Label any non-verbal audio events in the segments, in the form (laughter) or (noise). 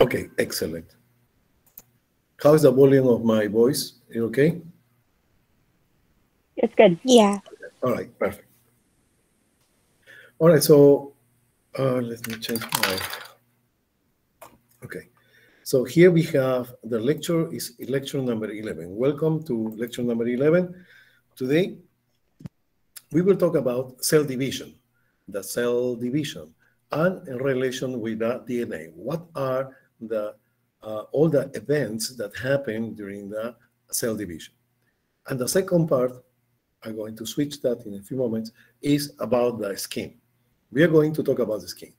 Okay, excellent. How is the volume of my voice? You okay? It's good. Yeah. All right, perfect. All right, so uh, let me change my. Okay, so here we have the lecture is lecture number 11. Welcome to lecture number 11. Today, we will talk about cell division, the cell division, and in relation with the DNA. What are the uh, all the events that happen during the cell division? And the second part, I'm going to switch that in a few moments, is about the skin. We are going to talk about the skin.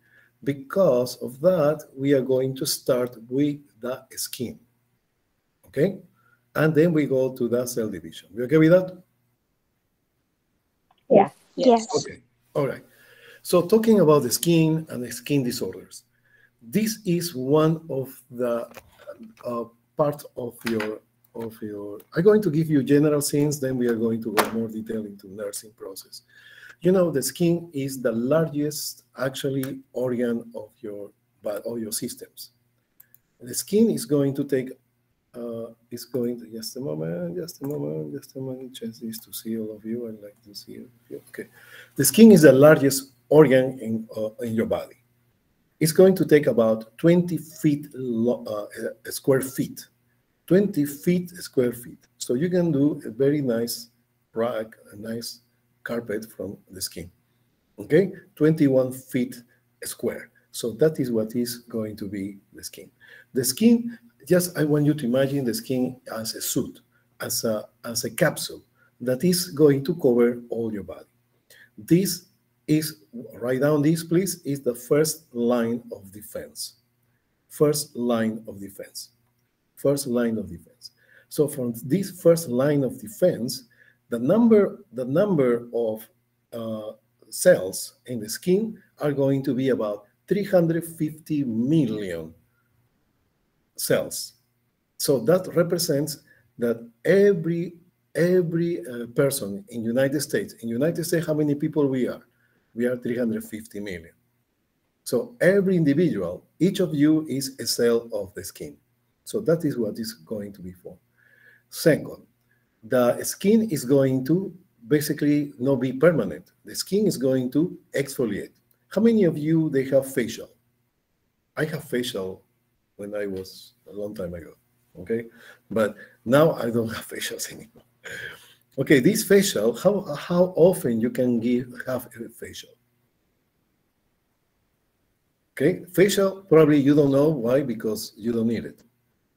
Because of that, we are going to start with the skin. Okay? And then we go to the cell division. You okay with that? Yeah. Yes. Okay. All right. So talking about the skin and the skin disorders, this is one of the uh, part of your of your. I'm going to give you general things, then we are going to go more detail into nursing process. You know, the skin is the largest actually organ of your of your systems. The skin is going to take uh, is going to just a moment, just a moment, just a moment. Change this to see all of you. I'd like to see you. Okay, the skin is the largest organ in uh, in your body. It's going to take about 20 feet uh, square feet, 20 feet square feet. So you can do a very nice rug, a nice carpet from the skin. Okay, 21 feet square. So that is what is going to be the skin. The skin, just I want you to imagine the skin as a suit, as a, as a capsule that is going to cover all your body. This is, write down this please, is the first line of defense. First line of defense. First line of defense. So from this first line of defense, the number, the number of uh, cells in the skin are going to be about 350 million cells. So that represents that every every uh, person in United States, in United States, how many people we are? We are 350 million. So every individual, each of you is a cell of the skin. So that is what is going to be for. Second, the skin is going to basically not be permanent. The skin is going to exfoliate. How many of you they have facial? I have facial when I was a long time ago. Okay, but now I don't have (laughs) facials anymore. Okay, this facial, how how often you can give have a facial? Okay, facial probably you don't know why because you don't need it.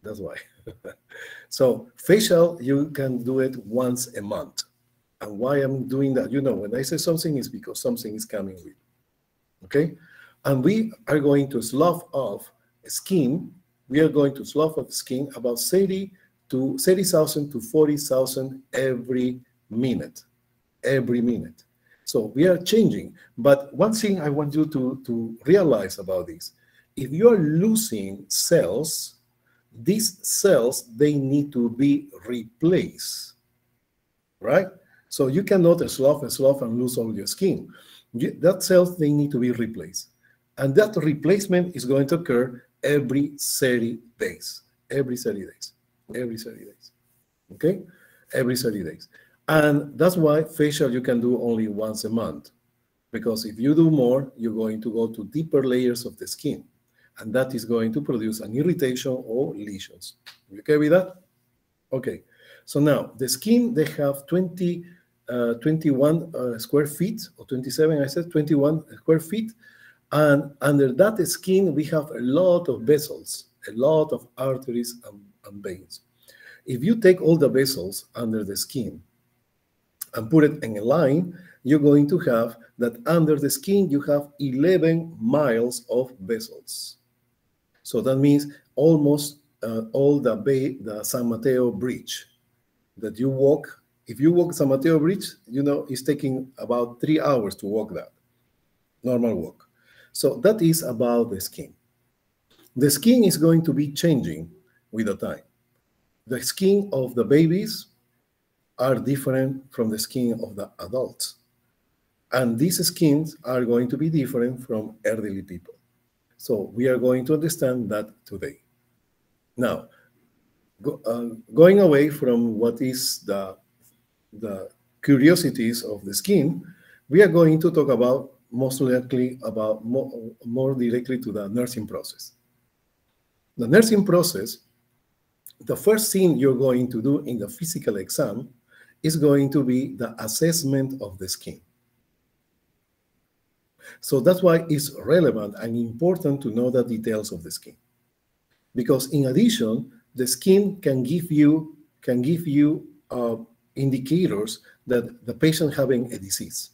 That's why. (laughs) so facial you can do it once a month. And why I'm doing that, you know, when I say something is because something is coming with. Okay, and we are going to slough off a skin. We are going to slough off skin about 30 to 30,000 to 40,000 every minute, every minute. So we are changing. But one thing I want you to, to realize about this, if you are losing cells, these cells, they need to be replaced, right? So you cannot slough and slough and lose all your skin. That cells, they need to be replaced. And that replacement is going to occur every 30 days, every 30 days every 30 days. Okay? Every 30 days. And that's why facial you can do only once a month. Because if you do more, you're going to go to deeper layers of the skin. And that is going to produce an irritation or lesions. You okay with that? Okay. So now the skin, they have 20, uh, 21 uh, square feet, or 27, I said 21 square feet. And under that skin, we have a lot of vessels, a lot of arteries and and veins. If you take all the vessels under the skin and put it in a line, you're going to have that under the skin you have 11 miles of vessels. So that means almost uh, all the bay, the San Mateo Bridge that you walk. If you walk San Mateo Bridge, you know it's taking about three hours to walk that normal walk. So that is about the skin. The skin is going to be changing with the time. The skin of the babies are different from the skin of the adults. And these skins are going to be different from elderly people. So we are going to understand that today. Now, go, uh, going away from what is the, the curiosities of the skin, we are going to talk about most likely about more, more directly to the nursing process. The nursing process, the first thing you're going to do in the physical exam is going to be the assessment of the skin. So that's why it's relevant and important to know the details of the skin. Because in addition, the skin can give you can give you uh, indicators that the patient having a disease.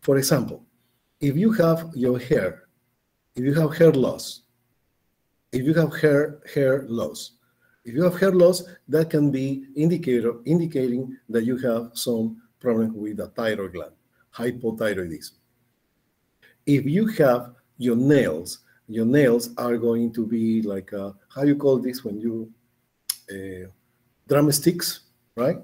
For example, if you have your hair, if you have hair loss, if you have hair hair loss, if you have hair loss, that can be indicator indicating that you have some problem with the thyroid gland, hypothyroidism. If you have your nails, your nails are going to be like a, how you call this when you uh, drumsticks, right?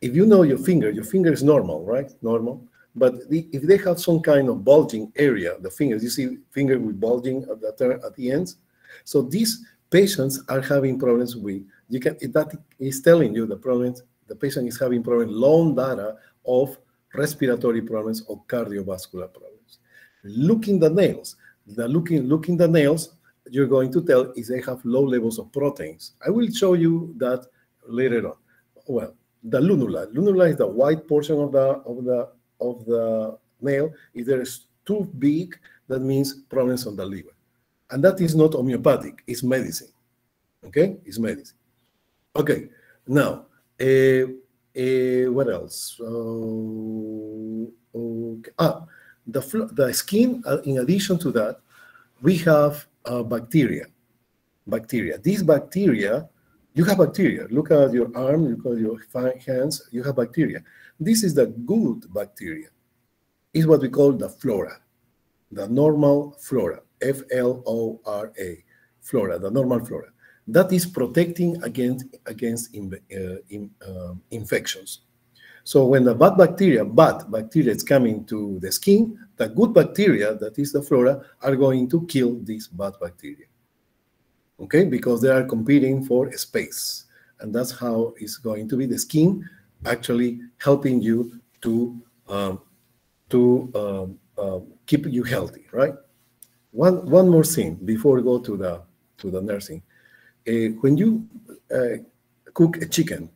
If you know your finger, your finger is normal, right? Normal. But the, if they have some kind of bulging area, the fingers, you see finger with bulging at the, at the ends. So these patients are having problems with, you can, that is telling you the problems, the patient is having problem, long data of respiratory problems or cardiovascular problems. Looking the nails, the looking, looking the nails, you're going to tell is they have low levels of proteins. I will show you that later on. Well, the lunula. Lunula is the white portion of the of the of the nail. If there is too big, that means problems on the liver. And that is not homeopathic, it's medicine. Okay, it's medicine. Okay, now, uh, uh, what else? Uh, okay. Ah, the, the skin, uh, in addition to that, we have uh, bacteria. Bacteria. These bacteria, you have bacteria. Look at your arm, look at your hands, you have bacteria. This is the good bacteria. Is what we call the flora, the normal flora, F L O R A, flora, the normal flora. That is protecting against against in, uh, in, uh, infections. So when the bad bacteria, bad bacteria is coming to the skin, the good bacteria, that is the flora, are going to kill these bad bacteria. Okay, because they are competing for space. And that's how it's going to be the skin actually helping you to um, to um, uh, keep you healthy, right? One one more thing before we go to the to the nursing. Uh, when you uh, cook a chicken,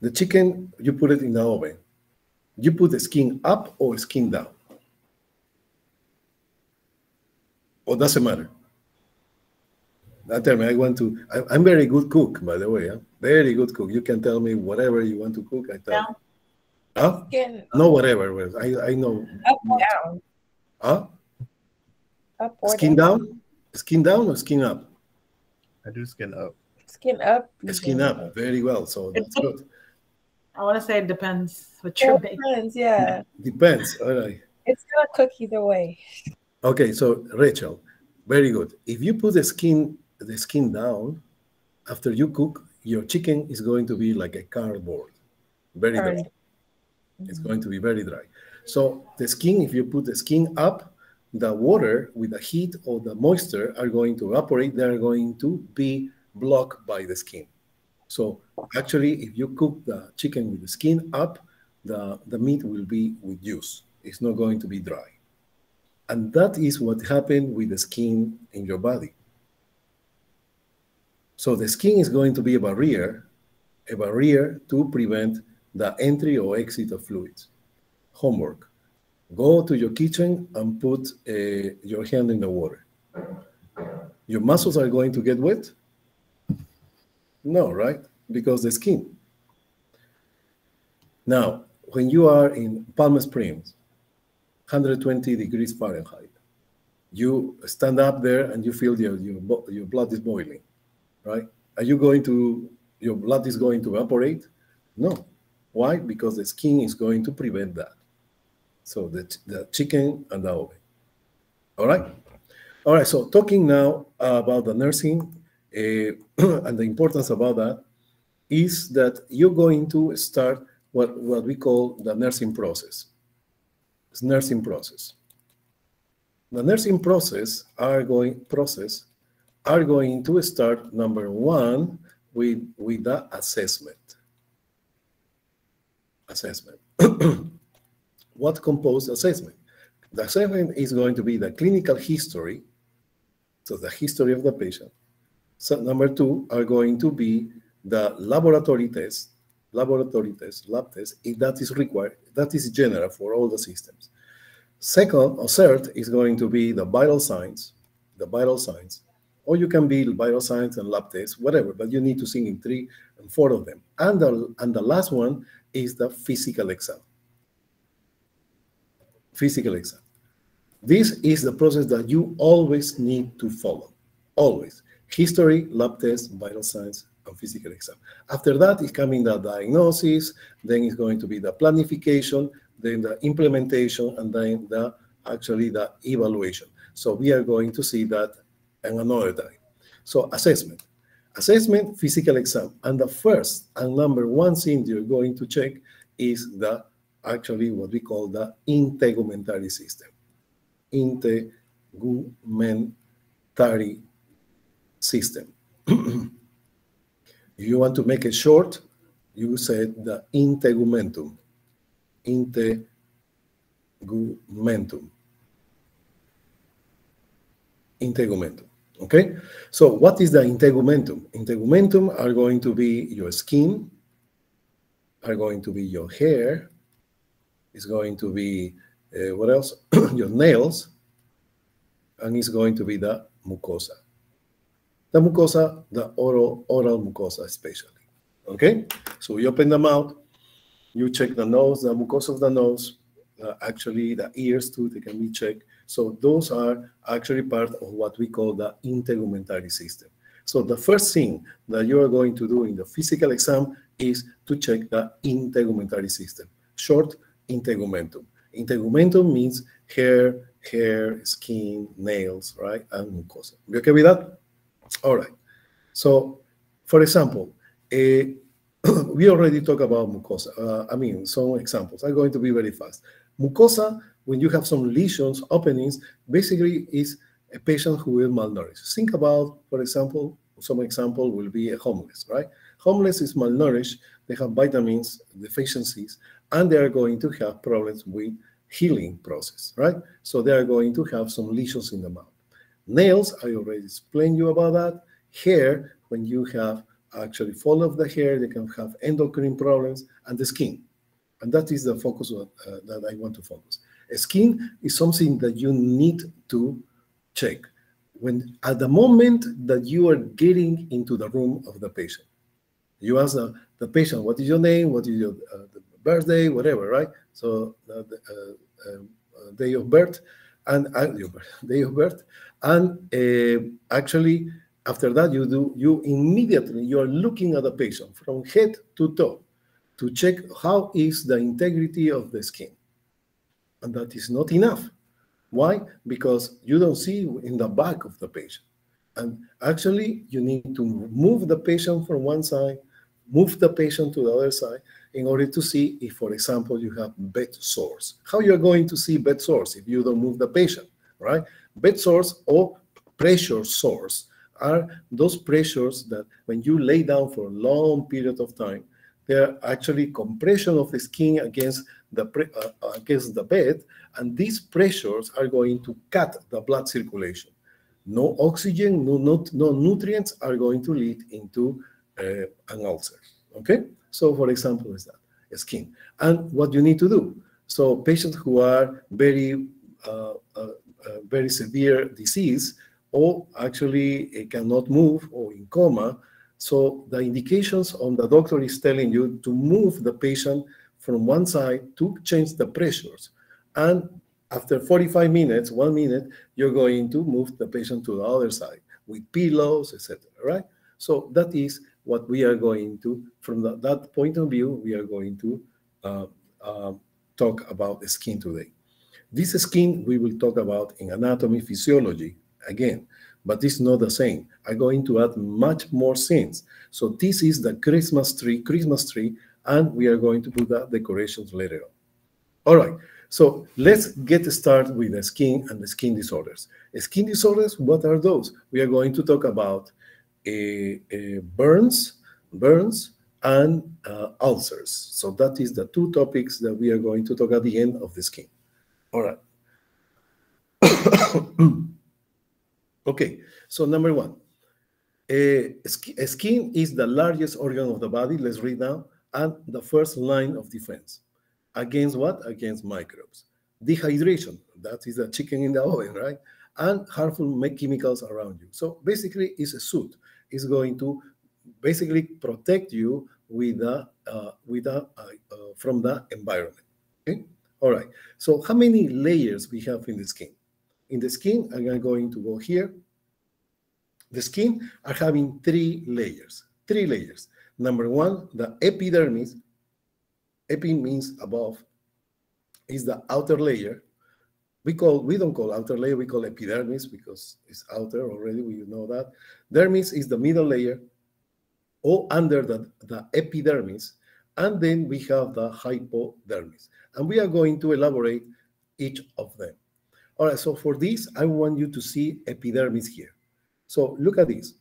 the chicken you put it in the oven. You put the skin up or skin down, or doesn't matter. That tell me, I want to. I, am very good cook, by the way. Huh? Very good cook. You can tell me whatever you want to cook. I tell. Down. Huh? Skin. No, whatever. I I know. Up or down. Huh? Up or skin down. down. Skin down or skin up? I do skin up. Skin up. Skin up. Very well. So that's good. I want to say it depends what you're making. Depends, yeah. Depends. All right. It's gonna cook either way. Okay, so Rachel, very good. If you put the skin the skin down, after you cook, your chicken is going to be like a cardboard, very dry. It's going to be very dry. So the skin, if you put the skin up, the water with the heat or the moisture are going to evaporate. They're going to be blocked by the skin. So actually, if you cook the chicken with the skin up, the, the meat will be with juice. It's not going to be dry. And that is what happened with the skin in your body. So the skin is going to be a barrier, a barrier to prevent the entry or exit of fluids. Homework. Go to your kitchen and put uh, your hand in the water. Your muscles are going to get wet? No, right? Because the skin. Now, when you are in Palm Springs, 120 degrees Fahrenheit, you stand up there and you feel your, your, your blood is boiling, right? Are you going to, your blood is going to evaporate? No. Why? Because the skin is going to prevent that. So the, the chicken and the oven. All right? All right, so talking now about the nursing, uh, (clears throat) and the importance about that is that you're going to start what, what we call the nursing process. It's nursing process. The nursing process are going process are going to start number one with with the assessment. Assessment. (clears throat) what composed assessment? The assessment is going to be the clinical history, so the history of the patient. So number two are going to be the laboratory tests, laboratory tests, lab tests, if that is required. That is general for all the systems. Second or third is going to be the vital signs, the vital signs, or you can be vital signs and lab tests, whatever, but you need to sing in three and four of them. And the, and the last one is the physical exam. Physical exam. This is the process that you always need to follow, always. History, lab test, vital signs, and physical exam. After that is coming the diagnosis, then it's going to be the planification, then the implementation, and then the actually the evaluation. So we are going to see that in another time. So assessment. Assessment, physical exam. And the first and number one thing you're going to check is the actually what we call the integumentary system. Integumentary system. if (clears throat) you want to make it short, you said the integumentum. Integumentum. Integumentum. Okay, so what is the integumentum? Integumentum are going to be your skin, are going to be your hair, is going to be uh, what else? (coughs) your nails, and it's going to be the mucosa. The mucosa, the oral oral mucosa especially. Okay, so we open the mouth, you check the nose, the mucosa of the nose, uh, actually the ears too, they can be checked. So those are actually part of what we call the integumentary system. So the first thing that you are going to do in the physical exam is to check the integumentary system. Short, integumentum. Integumentum means hair, hair, skin, nails, right, and mucosa. That? All right. So, for example, a (clears throat) we already talked about mucosa. Uh, I mean, some examples. I'm going to be very fast. Mucosa when you have some lesions, openings, basically is a patient who is malnourished. Think about, for example, some example will be a homeless, right? Homeless is malnourished, they have vitamins deficiencies, and they are going to have problems with healing process, right? So they are going to have some lesions in the mouth. Nails, I already explained you about that. Hair, when you have actually fall of the hair, they can have endocrine problems, and the skin. And that is the focus of, uh, that I want to focus. Skin is something that you need to check when at the moment that you are getting into the room of the patient. You ask the, the patient, what is your name? What is your uh, birthday? Whatever, right? So uh, uh, um, uh, day of birth and uh, (laughs) day of birth. And uh, actually, after that, you do you immediately you are looking at the patient from head to toe to check how is the integrity of the skin and that is not enough. Why? Because you don't see in the back of the patient. And actually, you need to move the patient from one side, move the patient to the other side in order to see if, for example, you have bed sores. How you're going to see bed sores if you don't move the patient, right? Bed sores or pressure sores are those pressures that when you lay down for a long period of time, they're actually compression of the skin against the uh, against the bed, and these pressures are going to cut the blood circulation. No oxygen, no, no, no nutrients are going to lead into uh, an ulcer. Okay, so for example, is that a skin, and what you need to do. So patients who are very uh, uh, uh very severe disease or actually cannot move or in coma, so the indications on the doctor is telling you to move the patient from one side to change the pressures. And after 45 minutes, one minute, you're going to move the patient to the other side with pillows, etc. Right? So that is what we are going to, from the, that point of view, we are going to uh, uh, talk about the skin today. This skin we will talk about in anatomy physiology again but it's not the same. I'm going to add much more things. So this is the Christmas tree, Christmas tree, and we are going to put the decorations later on. All right. So let's get started with the skin and the skin disorders. Skin disorders, what are those? We are going to talk about burns, burns, and uh, ulcers. So that is the two topics that we are going to talk at the end of the skin. All right. (coughs) okay, so number one, uh, sk skin is the largest organ of the body. Let's read now. And the first line of defense. Against what? Against microbes. Dehydration, that is a chicken in the oven, right? And harmful chemicals around you. So basically, it's a suit. It's going to basically protect you with the, uh, with the, uh, uh, from the environment. Okay. All right. So how many layers we have in the skin? In the skin, I'm going to go here. The skin are having three layers. Three layers. Number one, the epidermis. Epi means above. Is the outer layer. We call we don't call outer layer. We call epidermis because it's outer already. We know that. Dermis is the middle layer, or under the, the epidermis, and then we have the hypodermis. And we are going to elaborate each of them. All right, so for this, I want you to see epidermis here. So look at this.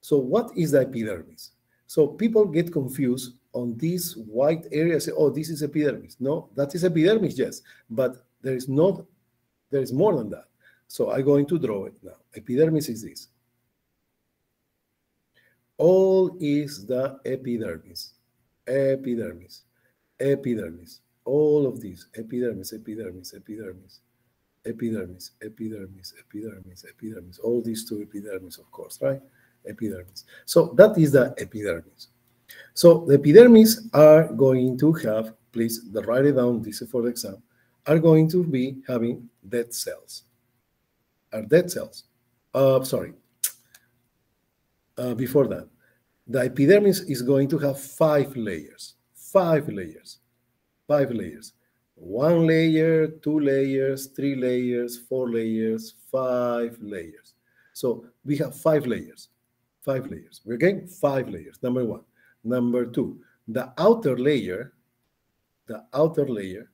So what is the epidermis? So people get confused on this white area, say, oh, this is epidermis. No, that is epidermis, yes, but there is not, there is more than that. So I'm going to draw it now. Epidermis is this. All is the epidermis, epidermis, epidermis, all of these, epidermis, epidermis, epidermis, epidermis, epidermis, epidermis, epidermis, all these two epidermis, of course, right? Epidermis. So that is the epidermis. So the epidermis are going to have, please write it down, this is for the exam, are going to be having dead cells. Are dead cells. Uh, sorry. Uh, before that, the epidermis is going to have five layers. Five layers. Five layers. One layer, two layers, three layers, four layers, five layers. So we have five layers. Five layers. We're getting five layers. Number one. Number two, the outer layer, the outer layer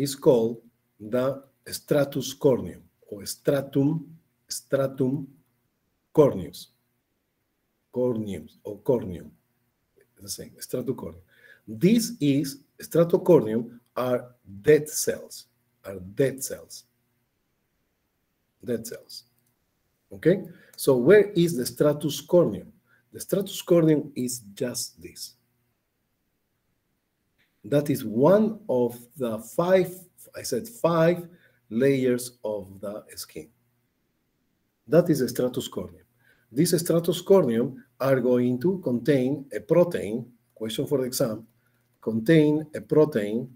is called the stratus corneum or stratum, stratum corneus, corneum or corneum, the same, stratocorneum. This is stratocorneum are dead cells, are dead cells, dead cells. Okay, so where is the stratus corneum? The stratus corneum is just this. That is one of the five, I said five layers of the skin. That is a stratus corneum. These stratus corneum are going to contain a protein, question for the exam, contain a protein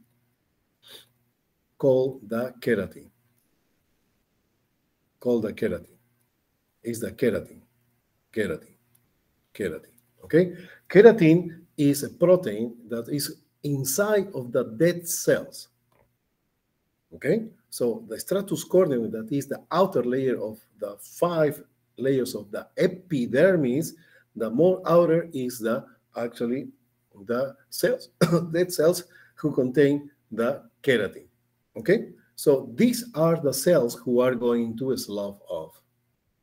called the keratin. Called the keratin. Is the keratin. Keratin keratin. Okay, keratin is a protein that is inside of the dead cells. Okay, so the stratus corneum, that is the outer layer of the five layers of the epidermis, the more outer is the actually the cells, (coughs) dead cells who contain the keratin. Okay, so these are the cells who are going to slough off.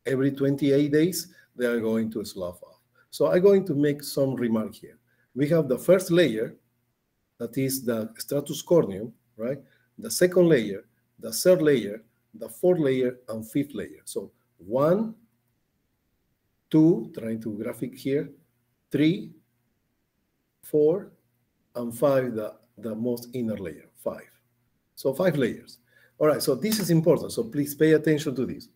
Every 28 days, they are going to slough off. So I'm going to make some remark here. We have the first layer, that is the stratus corneum, right? The second layer, the third layer, the fourth layer, and fifth layer. So one, two, trying to graphic here, three, four, and five, the, the most inner layer, five. So five layers. All right, so this is important. So please pay attention to this.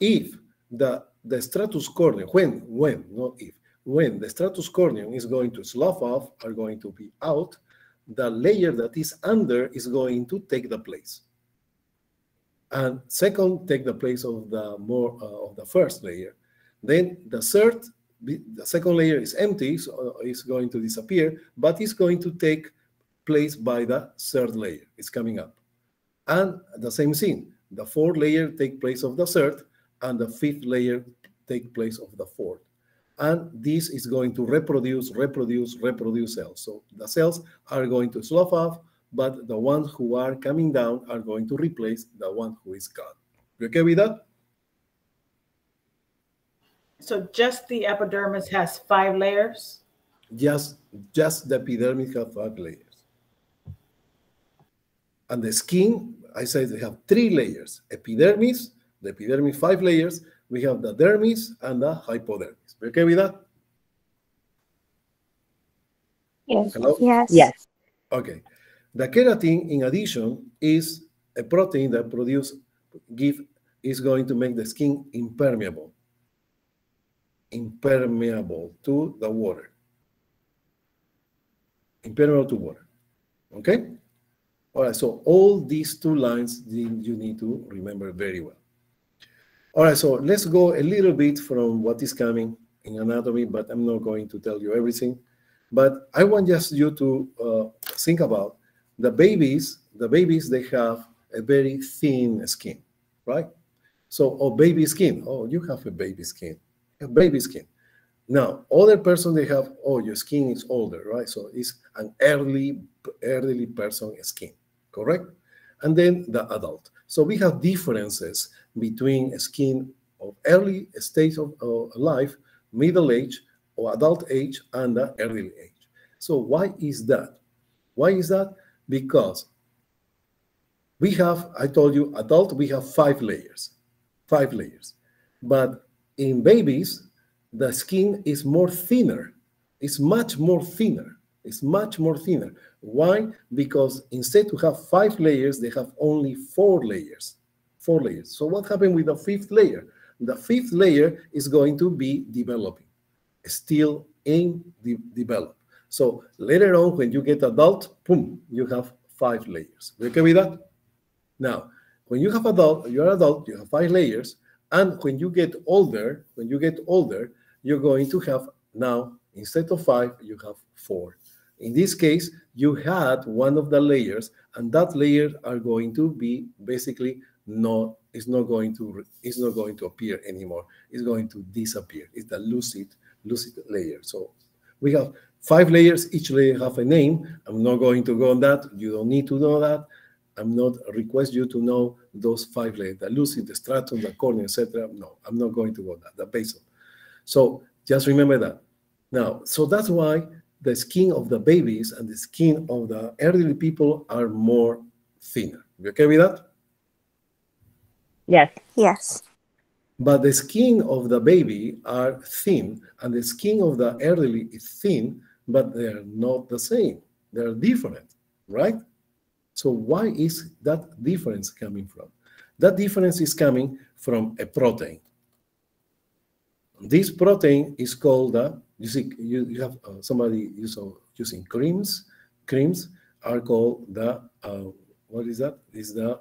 If the the stratus corneum, when, when, not if, when the stratus corneum is going to slough off, are going to be out, the layer that is under is going to take the place. And second, take the place of the more uh, of the first layer. Then the third, the second layer is empty, so uh, it's going to disappear, but it's going to take place by the third layer. It's coming up. And the same thing, the fourth layer take place of the third, and the fifth layer take place of the fourth. And this is going to reproduce, reproduce, reproduce cells. So the cells are going to slough off, but the ones who are coming down are going to replace the one who is gone. You okay with that? So just the epidermis has five layers. Just, just the epidermis have five layers. And the skin, I said they have three layers. Epidermis, the epidermis five layers. We have the dermis and the hypodermis. You okay with that? Yes. Hello? Yes. Yes. Okay. The keratin, in addition, is a protein that produce give is going to make the skin impermeable. Impermeable to the water. Impermeable to water. Okay? All right, so all these two lines you you need to remember very well. All right, so let's go a little bit from what is coming in anatomy, but I'm not going to tell you everything. But I want just you to uh, think about the babies. The babies they have a very thin skin, right? So, oh, baby skin. Oh, you have a baby skin. A baby skin. Now, other person they have. Oh, your skin is older, right? So it's an early, early person skin, correct? And then the adult. So we have differences between skin of early stage of, of life, middle age, or adult age, and the early age. So why is that? Why is that? Because we have, I told you, adult, we have five layers, five layers. But in babies, the skin is more thinner. It's much more thinner. It's much more thinner. Why? Because instead to have five layers, they have only four layers. Four layers. So what happened with the fifth layer? The fifth layer is going to be developing, still in de develop. So later on, when you get adult, boom, you have five layers. You okay with that? Now, when you have adult, you're adult, you have five layers, and when you get older, when you get older, you're going to have now instead of five, you have four. In this case, you had one of the layers, and that layer are going to be basically not it's not going to it's not going to appear anymore. It's going to disappear. It's the lucid lucid layer. So we have five layers. Each layer have a name. I'm not going to go on that. You don't need to know that. I'm not request you to know those five layers: the lucid, the stratum, the cornea, etc. No, I'm not going to go that. The basal. So just remember that. Now, so that's why the skin of the babies and the skin of the elderly people are more thinner. You okay with that? Yes. Yes. But the skin of the baby are thin, and the skin of the elderly is thin, but they are not the same. They are different, right? So why is that difference coming from? That difference is coming from a protein. This protein is called the, you see, you, you have uh, somebody using, using creams. Creams are called the, uh, what is that? Is the,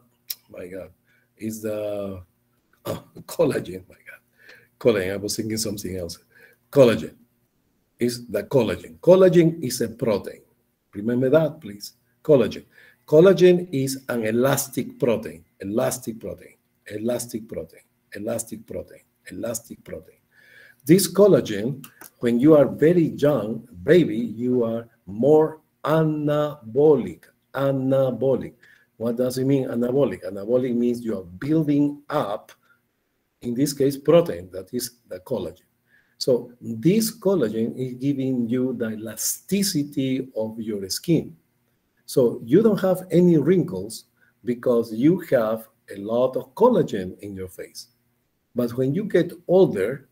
my God, is the oh, collagen. My God, collagen. I was thinking something else. Collagen is the collagen. Collagen is a protein. Remember that, please. Collagen. Collagen is an elastic protein. Elastic protein. Elastic protein. Elastic protein. Elastic protein. This collagen, when you are very young, baby, you are more anabolic. Anabolic. What does it mean, anabolic? Anabolic means you are building up, in this case, protein, that is the collagen. So this collagen is giving you the elasticity of your skin. So you don't have any wrinkles because you have a lot of collagen in your face. But when you get older,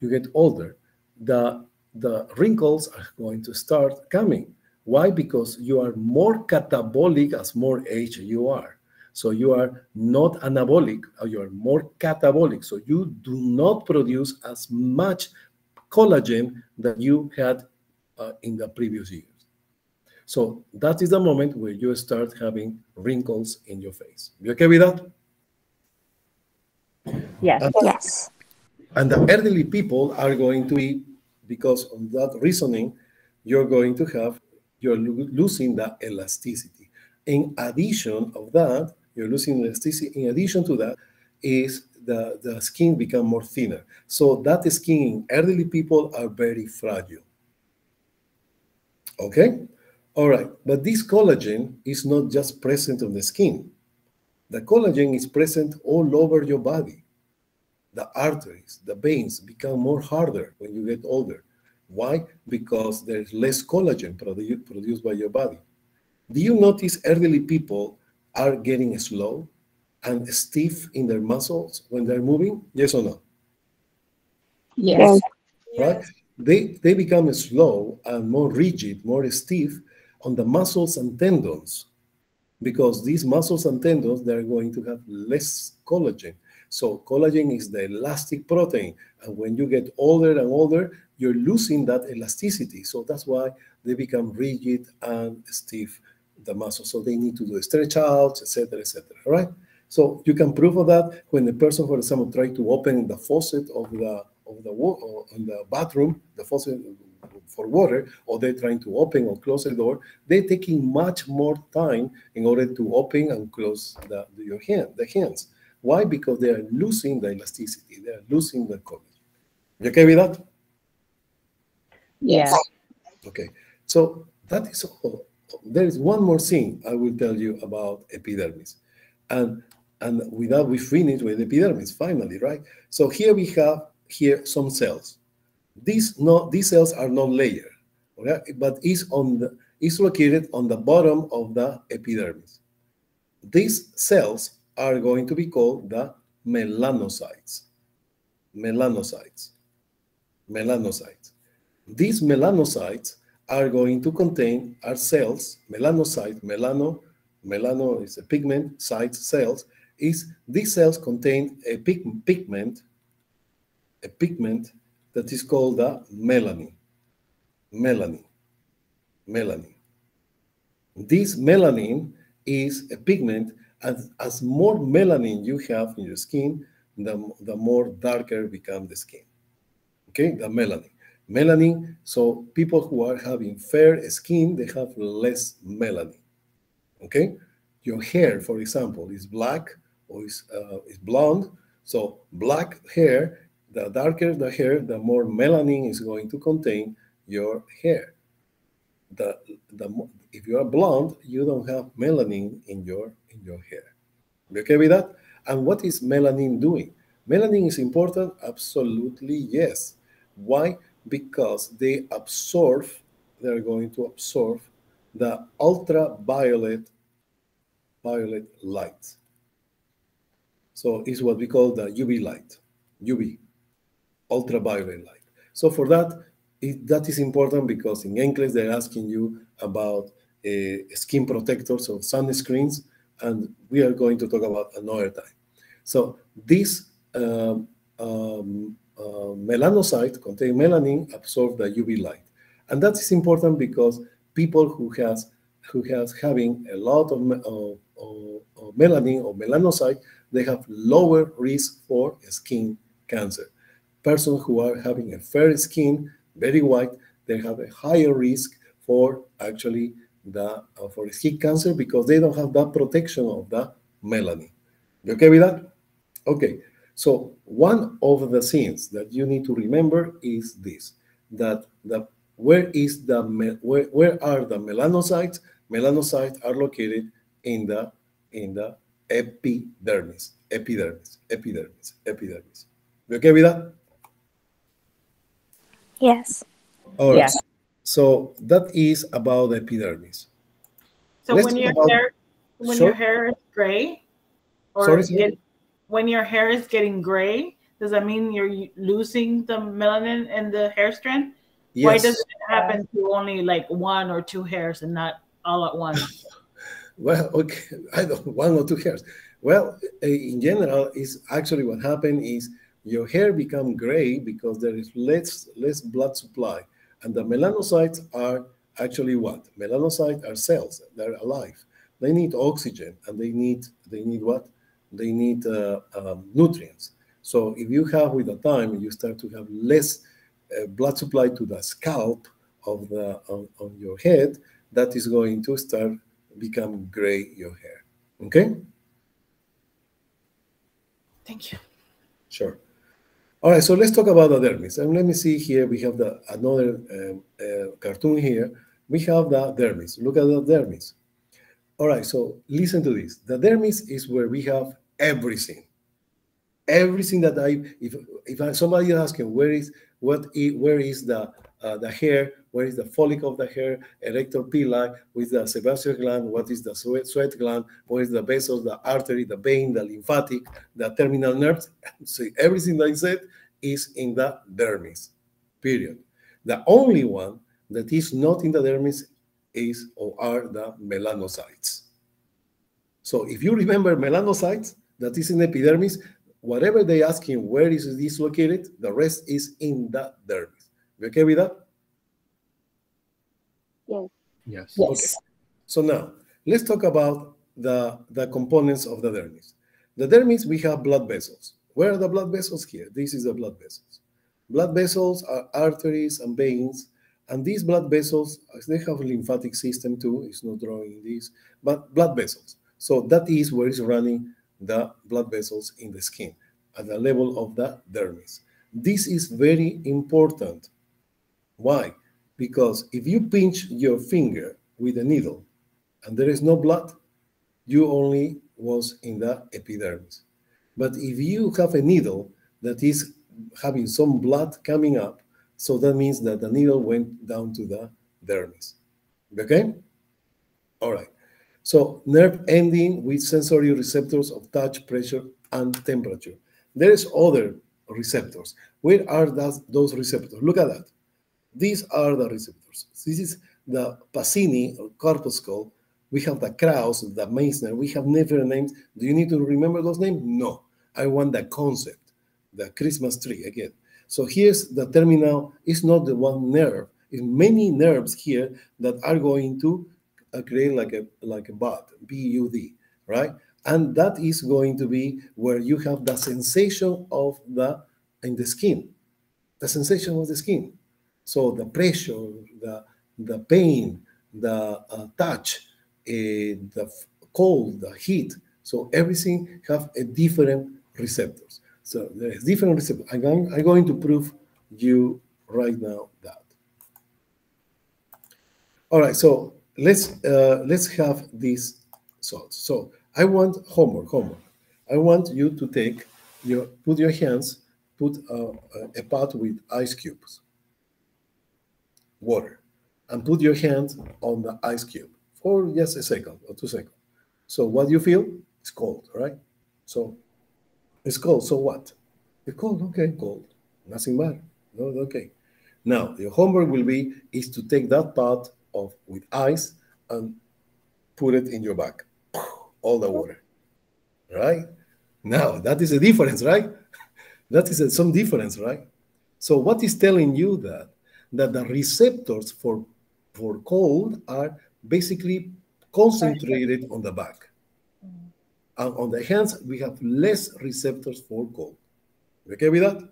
you get older, the, the wrinkles are going to start coming. Why? Because you are more catabolic as more age you are. So you are not anabolic, or you are more catabolic. So you do not produce as much collagen that you had uh, in the previous years. So that is the moment where you start having wrinkles in your face. You okay with that? Yes. Yes. And the elderly people are going to be, because of that reasoning, you're going to have, you're lo- losing the elasticity. In addition of that, you're losing elasticity. In addition to that, is the, the skin become more thinner. So that skin in elderly people are very fragile. Okay? All right, but this collagen is not just present on the skin. The collagen is present all over your body. The arteries, the veins become more harder when you get older. Why? Because there's less collagen produ- produced by your body. Do you notice elderly people are getting slow and stiff in their muscles when they're moving? Yes or no? Yes. right? Yes. They they become slow and more rigid, more stiff on the muscles and tendons, because these muscles and tendons they're going to have less collagen. So collagen is the elastic protein, and when you get older and older, you're losing that elasticity. So that's why they become rigid and stiff, the muscles. So they need to do stretch outs, etc., etc. Right? So you can prove of that when the person, for example, try to open the faucet of the of the in the bathroom, the faucet for water, or they're trying to open or close the door, they're taking much more time in order to open and close the, your hand, the hands. Why? Because they are losing the elasticity, they are losing the collagen. You okay with that? Yes. Okay. So that is all. There is one more thing I will tell you about epidermis. And and with that we finish with epidermis finally, right? So here we have here some cells. These no these cells are not layered, okay? but is on the is located on the bottom of the epidermis. These cells are going to be called the melanocytes. Melanocytes. Melanocytes. These melanocytes are going to contain our cells, melanocyte, melano, melano is a pigment, site cells, is these cells contain a pig, pigment, a pigment that is called a melanin. Melanin. Melanin. This melanin is a pigment, and as more melanin you have in your skin, the, the more darker become the skin. Okay, the melanin melanin. So people who are having fair skin, they have less melanin. Okay, your hair, for example, is black or is uh, is blonde. So black hair, the darker the hair, the more melanin is going to contain your hair. The the if you are blonde, you don't have melanin in your in your hair. You okay with that? And what is melanin doing? Melanin is important, absolutely yes. Why? Because they absorb, they're going to absorb the ultraviolet violet light. So it's what we call the UV light, UV, ultraviolet light. So for that, it, that is important because in English they're asking you about uh, skin protectors or sunscreens, and we are going to talk about another time. So this um, um, uh, melanocyte contain melanin absorb the UV light, and that is important because people who has who has having a lot of, of, of- melanin or melanocyte, they have lower risk for skin cancer. Persons who are having a fair skin, very white, they have a higher risk for actually the uh, for skin cancer because they don't have that protection of the melanin. You okay with that? Okay. So one of the things that you need to remember is this: that the where is the where, where are the melanocytes? Melanocytes are located in the in the epidermis, epidermis, epidermis, epidermis. You okay with that? Yes. All right. Yes. So that is about the epidermis. So Let's when talk your about- hair, when Sure. your hair is gray, or Sorry, say get, when your hair is getting gray, does that mean you're losing the melanin in the hair strand? Why does it happen to only like one or two hairs and not all at once? (laughs) Well, okay, I don't one or two hairs. Well, eh, in general, is actually what happened is your hair become gray because there is less less blood supply, and the melanocytes are actually what? Melanocytes are cells. They're alive. They need oxygen, and they need they need what? They need uh, um, nutrients. So if you have with the time, you start to have less uh, blood supply to the scalp of the on, on your head. That is going to start become gray your hair. Okay? Thank you. Sure. All right, so let's talk about the dermis. And let me see here, we have the another um, uh, cartoon here. we have the dermis. Look at the dermis. All right, so listen to this. The dermis is where we have everything. Everything that I, if if somebody is asking where is what where is the uh, the hair, where is the follicle of the hair, erector pili, with the sebaceous gland, what is the sweat, sweat gland, what is the vessels, the artery, the vein, the lymphatic, the terminal nerves. (laughs) So everything that I said is in the dermis, period. The only one that is not in the dermis is or are the melanocytes. So if you remember melanocytes, that is in the epidermis, whatever they ask him where is this located, the rest is in the dermis. You okay with that? Yes. Yes. Yes. So now let's talk about the, the components of the dermis. The dermis, we have blood vessels. Where are the blood vessels here? This is the blood vessels. Blood vessels are arteries and veins, and these blood vessels, they have a lymphatic system too. It's not drawing this, but blood vessels. So that is where is running the blood vessels in the skin at the level of the dermis. This is very important. Why? Because if you pinch your finger with a needle and there is no blood, you only was in the epidermis. But if you have a needle that is having some blood coming up, so that means that the needle went down to the dermis. Okay? All right. So nerve ending with sensory receptors of touch, pressure, and temperature. There is other receptors. Where are those, those receptors? Look at that. These are the receptors. This is the Pacinian corpuscle. We have the Krause, the Meissner. We have never names. Do you need to remember those names? No. I want the concept, the Christmas tree again. So here's the terminal. It's not the one nerve. It's many nerves here that are going to uh, create like a like a bud, B-U-D, right? And that is going to be where you have the sensation of the in the skin, the sensation of the skin. So the pressure, the the pain, the uh, touch, uh, the cold, the heat. So everything have a different receptors. So there is different receptors. I'm going, I'm going to prove you right now that. All right, so let's uh, let's have these thoughts. So I want homework, homework. I want you to take your put your hands, put uh, a pot with ice cubes, water, and put your hand on the ice cube for just a second or two seconds. So what do you feel? It's cold, right? So it's cold. So what? It's cold. Okay, cold. Nothing bad. No, okay. Now your homework will be is to take that pot of with ice and put it in your back. All the water. Right? Now that is a difference, right? that is a, some difference, right? So what is telling you that? That the receptors for for cold are basically concentrated on the back. Mm-hmm. And on the hands, we have less receptors for cold. You okay with that?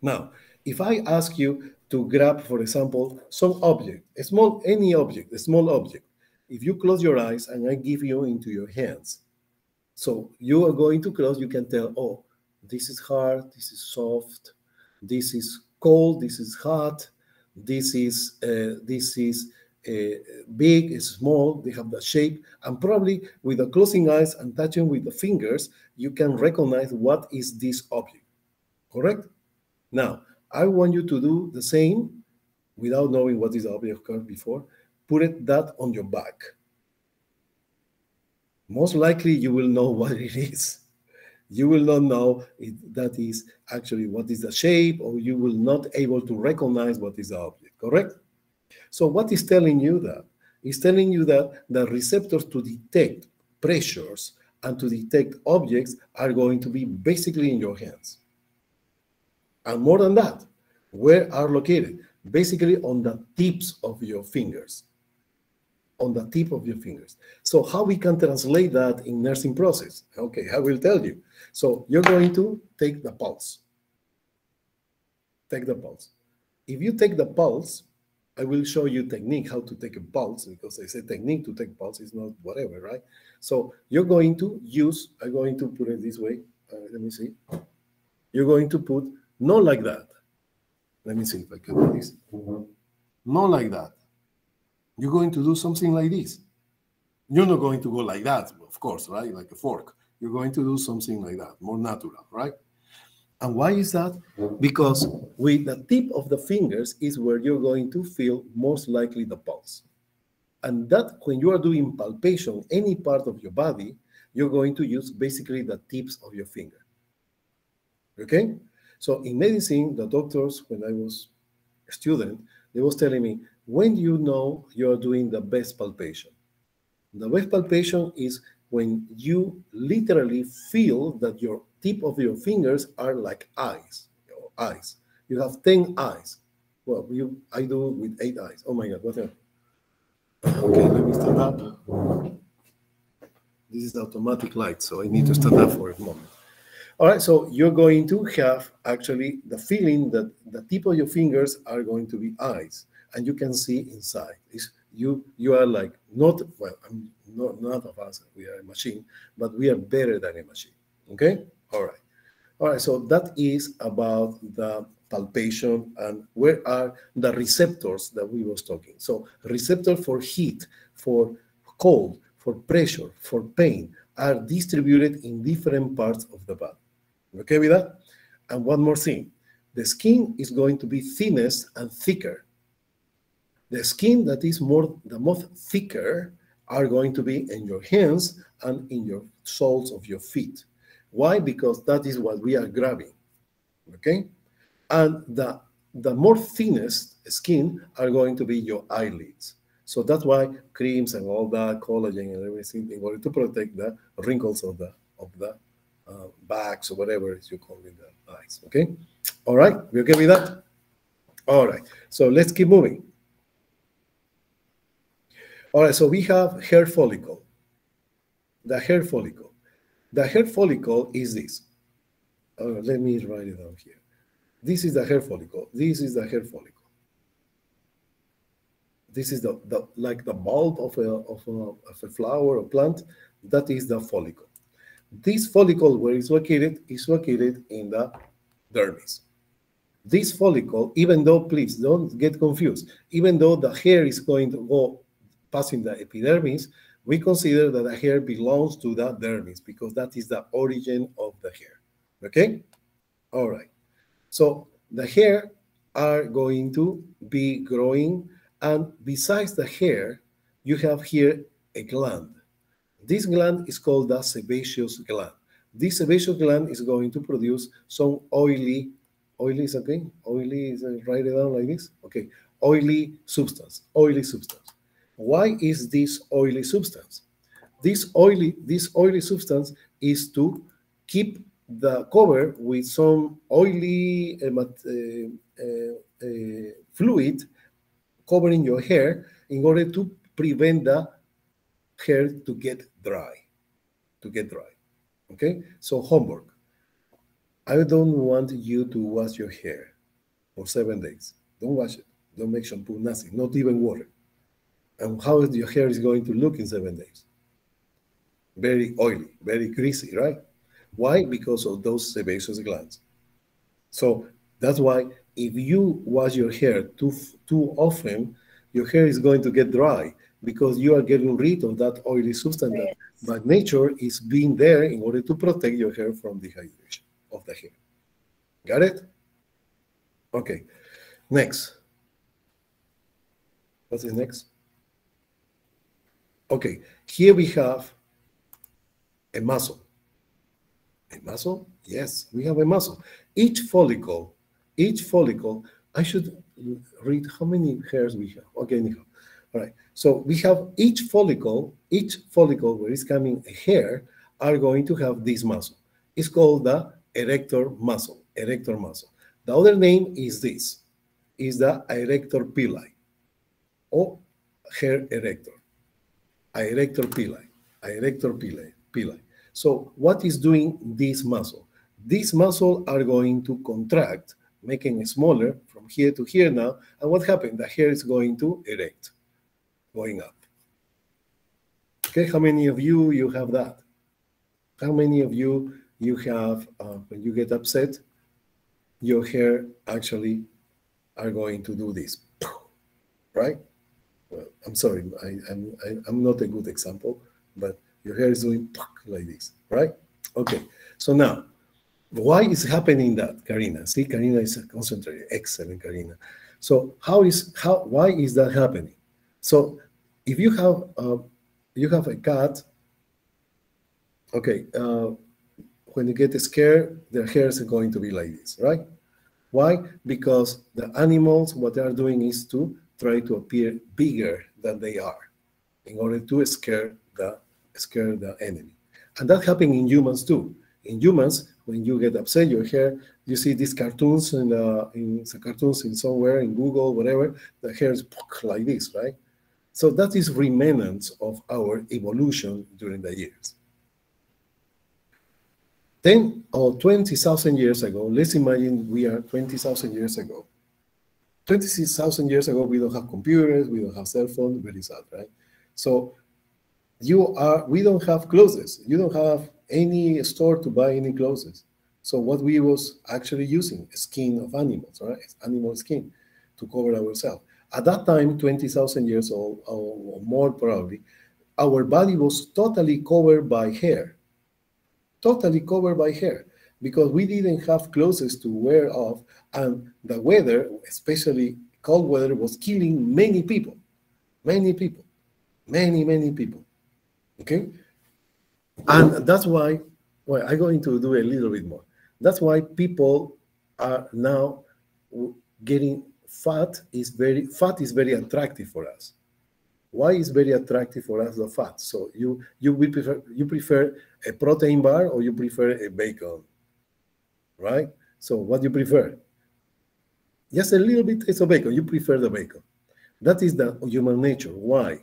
Now, if I ask you to grab, for example, some object, a small, any object, a small object, if you close your eyes and I give you into your hands, so you are going to close, you can tell, oh, this is hard, this is soft, this is cold, this is hot, this is uh, this is uh, big, it's small, they have the shape, and probably with the closing eyes and touching with the fingers, you can recognize what is this object, correct? Now, I want you to do the same without knowing what is the object occurred before. Put it that on your back. Most likely you will know (laughs) what it is. You will not know if that is actually what is the shape, or you will not able to recognize what is the object, correct? So what is telling you that? It's telling you that the receptors to detect pressures and to detect objects are going to be basically in your hands. And more than that, where are located? Basically on the tips of your fingers. On the tip of your fingers. So how we can translate that in nursing process? Okay, I will tell you. So you're going to take the pulse. Take the pulse. If you take the pulse, I will show you technique how to take a pulse because I say technique to take pulse is not whatever, right? So you're going to use, I'm going to put it this way. Uh, let me see. You're going to put not like that. Let me see if I can do this. Not like that. you're going to do something like this. You're not going to go like that, of course, right? Like a fork. You're going to do something like that, more natural, right? And why is that? Because with the tip of the fingers is where you're going to feel most likely the pulse. And that when you are doing palpation, any part of your body, you're going to use basically the tips of your finger. Okay? So in medicine, the doctors, when I was a student, they was telling me, when you know you're doing the best palpation? The best palpation is when you literally feel that your tip of your fingers are like eyes. Your eyes. You have 10 eyes. Well, you I do with eight eyes. Oh my god, what happened? Okay, let me stand up. This is automatic light, so I need to stand up for a moment. All right, so you're going to have actually the feeling that the tip of your fingers are going to be eyes, and you can see inside. It's, you you are like not well. I'm not none of us. We are a machine, but we are better than a machine. Okay. All right. All right. So that is about the palpation and where are the receptors that we was talking. So receptor for heat, for cold, for pressure, for pain are distributed in different parts of the body. Okay with that? And one more thing. The skin is going to be thinnest and thicker. The skin that is more the most thicker are going to be in your hands and in your soles of your feet. Why? Because that is what we are grabbing. Okay? And the, the more thinnest skin are going to be your eyelids. So that's why creams and all that collagen and everything in order to protect the wrinkles of the of the uh, backs or whatever you call it the eyes. Okay, all right, we okay with that? All right, so let's keep moving. All right, so we have hair follicle. The hair follicle. The hair follicle is this. Uh, let me write it down here. This is the hair follicle. This is the hair follicle. This is the, the like the bulb of a, of, a, of a flower or plant. That is the follicle. This follicle, where it's located, is located in the dermis. This follicle, even though, please don't get confused, even though the hair is going to go passing the epidermis, we consider that the hair belongs to the dermis because that is the origin of the hair. Okay? All right. So the hair are going to be growing, and besides the hair, you have here a gland. This gland is called the sebaceous gland. This sebaceous gland is going to produce some oily, oily is okay? Oily is uh, write it down like this. Okay, oily substance, oily substance. Why is this oily substance? This oily, this oily substance is to keep the cover with some oily uh, uh, uh, fluid covering your hair in order to prevent the hair to get dry, to get dry. Okay, so homework. I don't want you to wash your hair for seven days. Don't wash it. Don't make shampoo, nothing, not even water. And how your hair is going to look in seven days? Very oily, very greasy, right? Why? Because of those sebaceous glands. So that's why if you wash your hair too too often, your hair is going to get dry because you are getting rid of that oily substance that by nature is being there in order to protect your hair from dehydration of the hair. Got it? Okay. Next. What's next? Okay, here we have a muscle. A muscle? Yes, we have a muscle. Each follicle, each follicle, I should read how many hairs we have. Okay, anyhow. All right. So we have each follicle, each follicle where is coming a hair are going to have this muscle. It's called the erector muscle, erector muscle. The other name is this, is the erector pili or hair erector, erector pili, erector pili, pili. So what is doing this muscle? These muscle are going to contract, making it smaller from here to here now. And what happened? The hair is going to erect, going up. Okay, how many of you you have that? How many of you you have uh, when you get upset, your hair actually are going to do this, (sniffs) right? well, I'm sorry, I, I'm, I, I'm not a good example, but your hair is doing (sniffs) like this, right? Okay, so now, why is happening that, Karina? See, Karina is concentrated. Excellent, Karina. So how is how why is that happening? So if you have uh, you have a cat, okay, uh, when you get scared, their hairs are going to be like this, right? Why? Because the animals, what they are doing is to try to appear bigger than they are in order to scare the scare the enemy. And that happens in humans too. In humans, when you get upset, your hair, you see these cartoons in the in the cartoons in somewhere in Google, whatever, the hair is like this, right? So that is remnants of our evolution during the years. 10 or 20,000 years ago, let's imagine we are 20,000 years ago. 26,000 years ago, we don't have computers, we don't have cell phones, very sad, right? So you are, we don't have clothes. You don't have any store to buy any clothes. So what we was actually using, skin of animals, right? Animal skin to cover ourselves. At that time, 20,000 years old or more probably, our body was totally covered by hair. Totally covered by hair because we didn't have clothes to wear off and the weather especially cold weather was killing many people. Many people. Many many people. Okay? And that's why well i'm going to do a little bit more. That's why people are now getting fat is very fat is very attractive for us. Why is very attractive for us the fat? So you you will prefer you prefer a protein bar or you prefer a bacon right? So what do you prefer? Just a little bit taste of bacon. You prefer the bacon. That is the human nature. Why?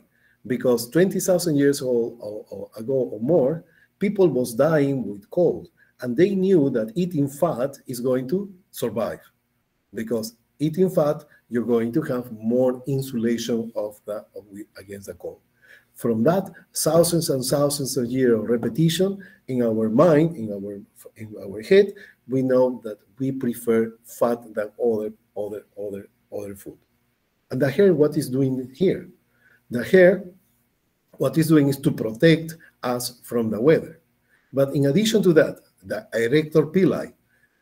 Because 20,000 years old or, or ago or more people was dying with cold and they knew that eating fat is going to survive because eating fat you're going to have more insulation of the of, against the cold. From that thousands and thousands of years of repetition in our mind in our in our head we know that we prefer fat than other other other other food. And the hair what is doing here? The hair what is doing is to protect us from the weather. But in addition to that the erector pili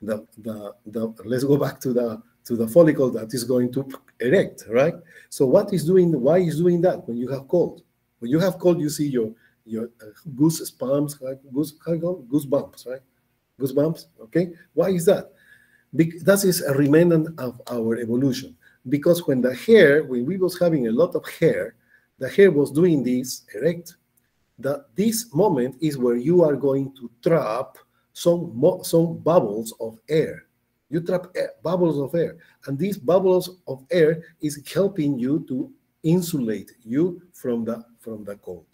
the, the, the let's go back to the to the follicle that is going to erect right so what is doing why is doing that when you have cold when you have cold, you see your your uh, goose spams, goose, goose bumps, right? Goosebumps. Okay. Why is that? Because that is a remnant of our evolution. Because when the hair, when we was having a lot of hair, the hair was doing this erect. That this moment is where you are going to trap some some bubbles of air. You trap air, bubbles of air, and these bubbles of air is helping you to insulate you from the from the cold.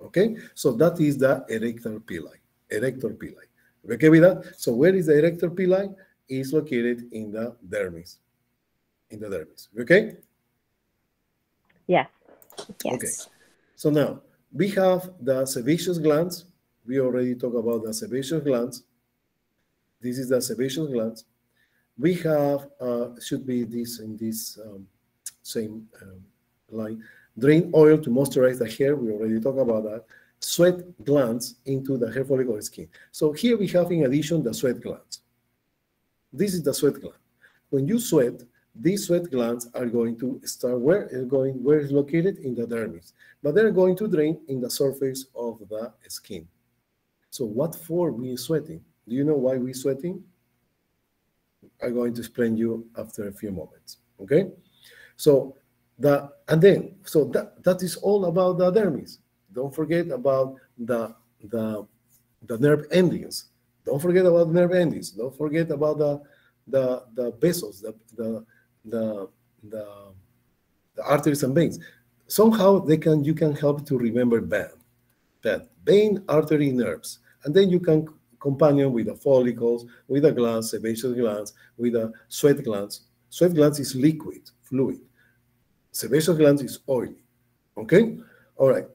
Okay, so that is the erector pili, erector pili. Okay with that? So where is the erector pili? Is located in the dermis, in the dermis. Okay? yeah Yes. Okay. So now we have the sebaceous glands. We already talked about the sebaceous glands. This is the sebaceous glands. We have uh, should be this in this um, same um, line drain oil to moisturize the hair. We already talked about that. Sweat glands into the hair follicle skin. So here we have, in addition, the sweat glands. This is the sweat gland. When you sweat, these sweat glands are going to start where is going where is located in the dermis, but they're going to drain in the surface of the skin. So what for we sweating? Do you know why we're sweating? I'm going to explain you after a few moments. Okay, so the and then so that that is all about the dermis. Don't forget about the the the nerve endings. Don't forget about nerve endings. Don't forget about the the the vessels the the the the, the arteries and veins. Somehow they can you can help to remember vein that vein artery nerves. And then you can companion with the follicles with the glands sebaceous glands with the sweat glands sweat glands is liquid fluid sebaceous glands is oily. Okay? All right.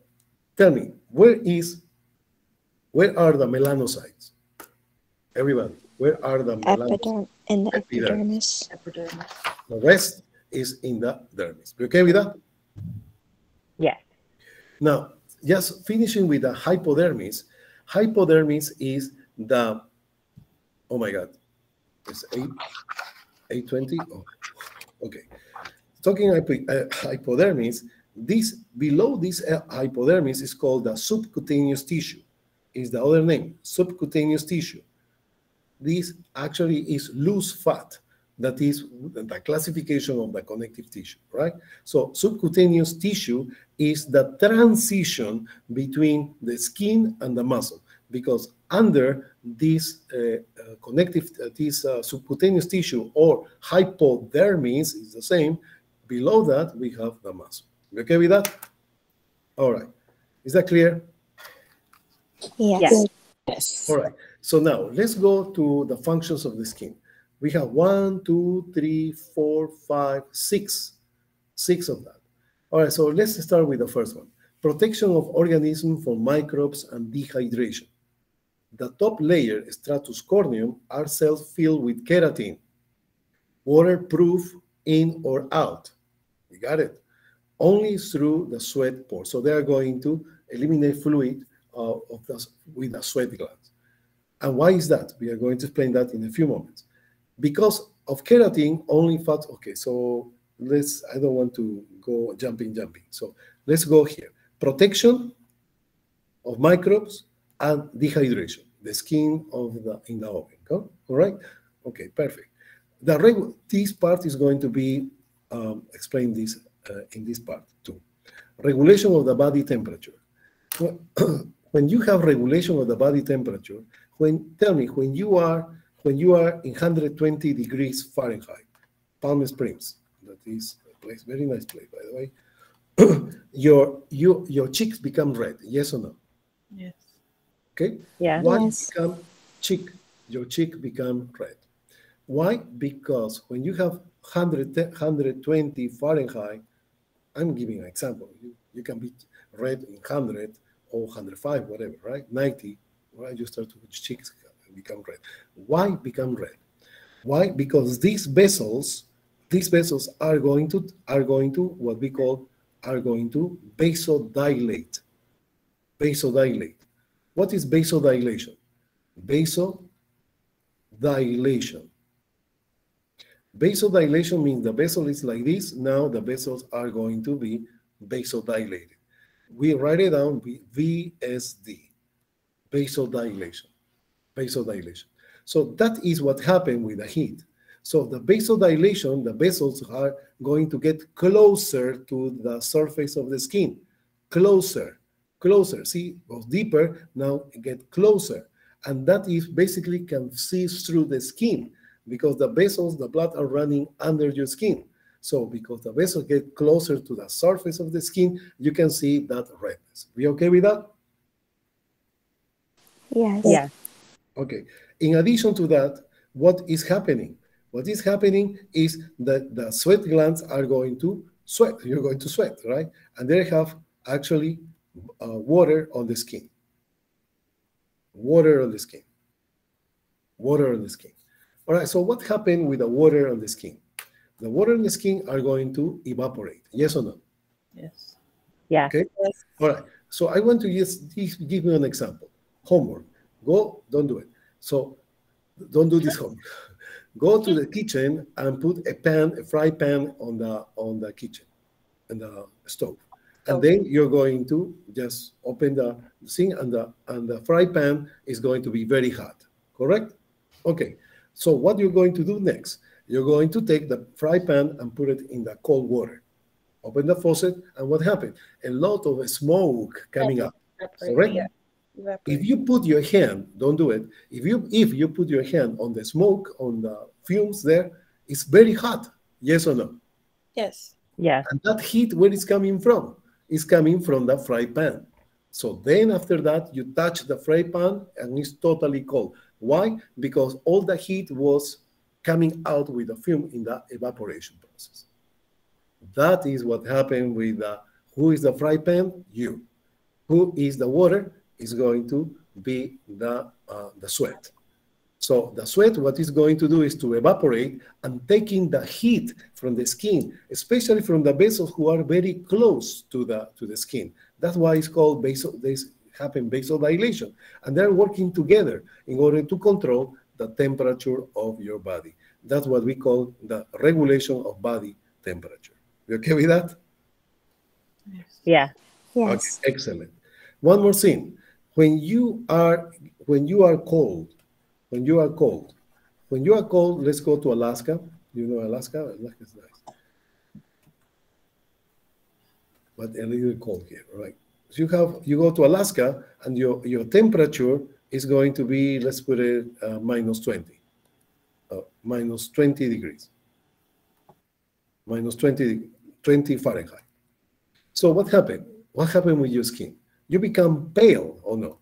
Tell me, where is, where are the melanocytes? Everybody, where are the melanocytes? Epiderm in the Epidermis. epidermis. The rest, is in the dermis. You okay with that? Yes. Now, just finishing with the hypodermis. Hypodermis is the, oh my God, it's 8, 820? Oh, okay. Talking uh, hypodermis, this below this uh, hypodermis is called the subcutaneous tissue. Is the other name, subcutaneous tissue. This actually is loose fat. That is the classification of the connective tissue, right? So subcutaneous tissue is the transition between the skin and the muscle because under this uh, uh, connective, uh, this uh, subcutaneous tissue or hypodermis is the same. Below that, we have the muscle. You okay with that? All right. Is that clear? Yes. Yes. All right. So now let's go to the functions of the skin. We have one, two, three, four, five, six, six of that. All right. So let's start with the first one: protection of organism from microbes and dehydration. The top layer, stratum corneum, are cells filled with keratin, waterproof in or out. You got it. Only through the sweat pores. So they are going to eliminate fluid uh, of the, with the sweat glands. And why is that? We are going to explain that in a few moments. Because of keratin, only fat. Okay, so let's. I don't want to go jumping, jumping. So let's go here. Protection of microbes and dehydration. The skin of the in the oven. Go. All right. Okay. Perfect. The reg- this part is going to be um, explained this uh, in this part too. Regulation of the body temperature. (clears throat) when you have regulation of the body temperature, when tell me when you are when you are in 120 degrees Fahrenheit, Palm Springs, that is a place, very nice place by the way. (clears throat) your you your cheeks become red, yes or no? Yes. Okay. Yeah. Why Yes. become cheek? Your cheek become red. Why? Because when you have 100, 120 Fahrenheit, I'm giving an example. You, you can be red in 100 or 105, whatever, right? 90, right? You start to cheeks become red. Why become red? Why? Because these vessels, these vessels are going to are going to what we call are going to vasodilate. Vasodilate. What is vasodilation? Vasodilation. Vasodilation means the vessel is like this. Now the vessels are going to be vasodilated. We write it down VSD, vasodilation, vasodilation. So that is what happened with the heat. So the vasodilation, the vessels are going to get closer to the surface of the skin, closer, closer. See, goes deeper, now get closer. And that is basically can see through the skin because the vessels, the blood are running under your skin. So because the vessels get closer to the surface of the skin, you can see that redness. We okay with that? Yes. Yeah. Okay. In addition to that, what is happening? What is happening is that the sweat glands are going to sweat. You're going to sweat, right? And they have actually uh, water on the skin. Water on the skin. Water on the skin. All right. So what happened with the water on the skin? The water on the skin are going to evaporate. Yes or no? Yes. Yeah. Okay. All right. So I want to just give give you an example. Homework. Go, don't do it. So don't do this homework. (laughs) Go to the kitchen and put a pan, a fry pan on the on the kitchen, and the stove. And Okay. then you're going to just open the thing and the and the fry pan is going to be very hot. Correct? Okay. So what you're going to do next? You're going to take the fry pan and put it in the cold water. Open the faucet, and what happened? A lot of smoke coming up. Correct? Yeah. If you put your hand, don't do it. If you if you put your hand on the smoke on the fumes there, it's very hot. Yes or no? Yes. Yeah. And that heat, where is coming from? Is coming from the fry pan. So then after that, you touch the fry pan and it's totally cold. Why? Because all the heat was coming out with the film in the evaporation process. That is what happened with the who is the fry pan? You. Who is the water? Is going to be the uh, the sweat. So the sweat, what it's going to do is to evaporate and taking the heat from the skin, especially from the vessels who are very close to the to the skin. That's why it's called basal, This happen vasodilation, and they're working together in order to control the temperature of your body. That's what we call the regulation of body temperature. You okay with that? Yeah. Yes. Okay, excellent. One more thing. When you are when you are cold, when you are cold, when you are cold, let's go to Alaska. You know Alaska? Alaska is nice. But a little cold here, right? So you have you go to Alaska and your your temperature is going to be let's put it uh, minus 20. Uh, minus 20 degrees. Minus 20 20 Fahrenheit. So what happened? What happened with your skin? You become pale or no?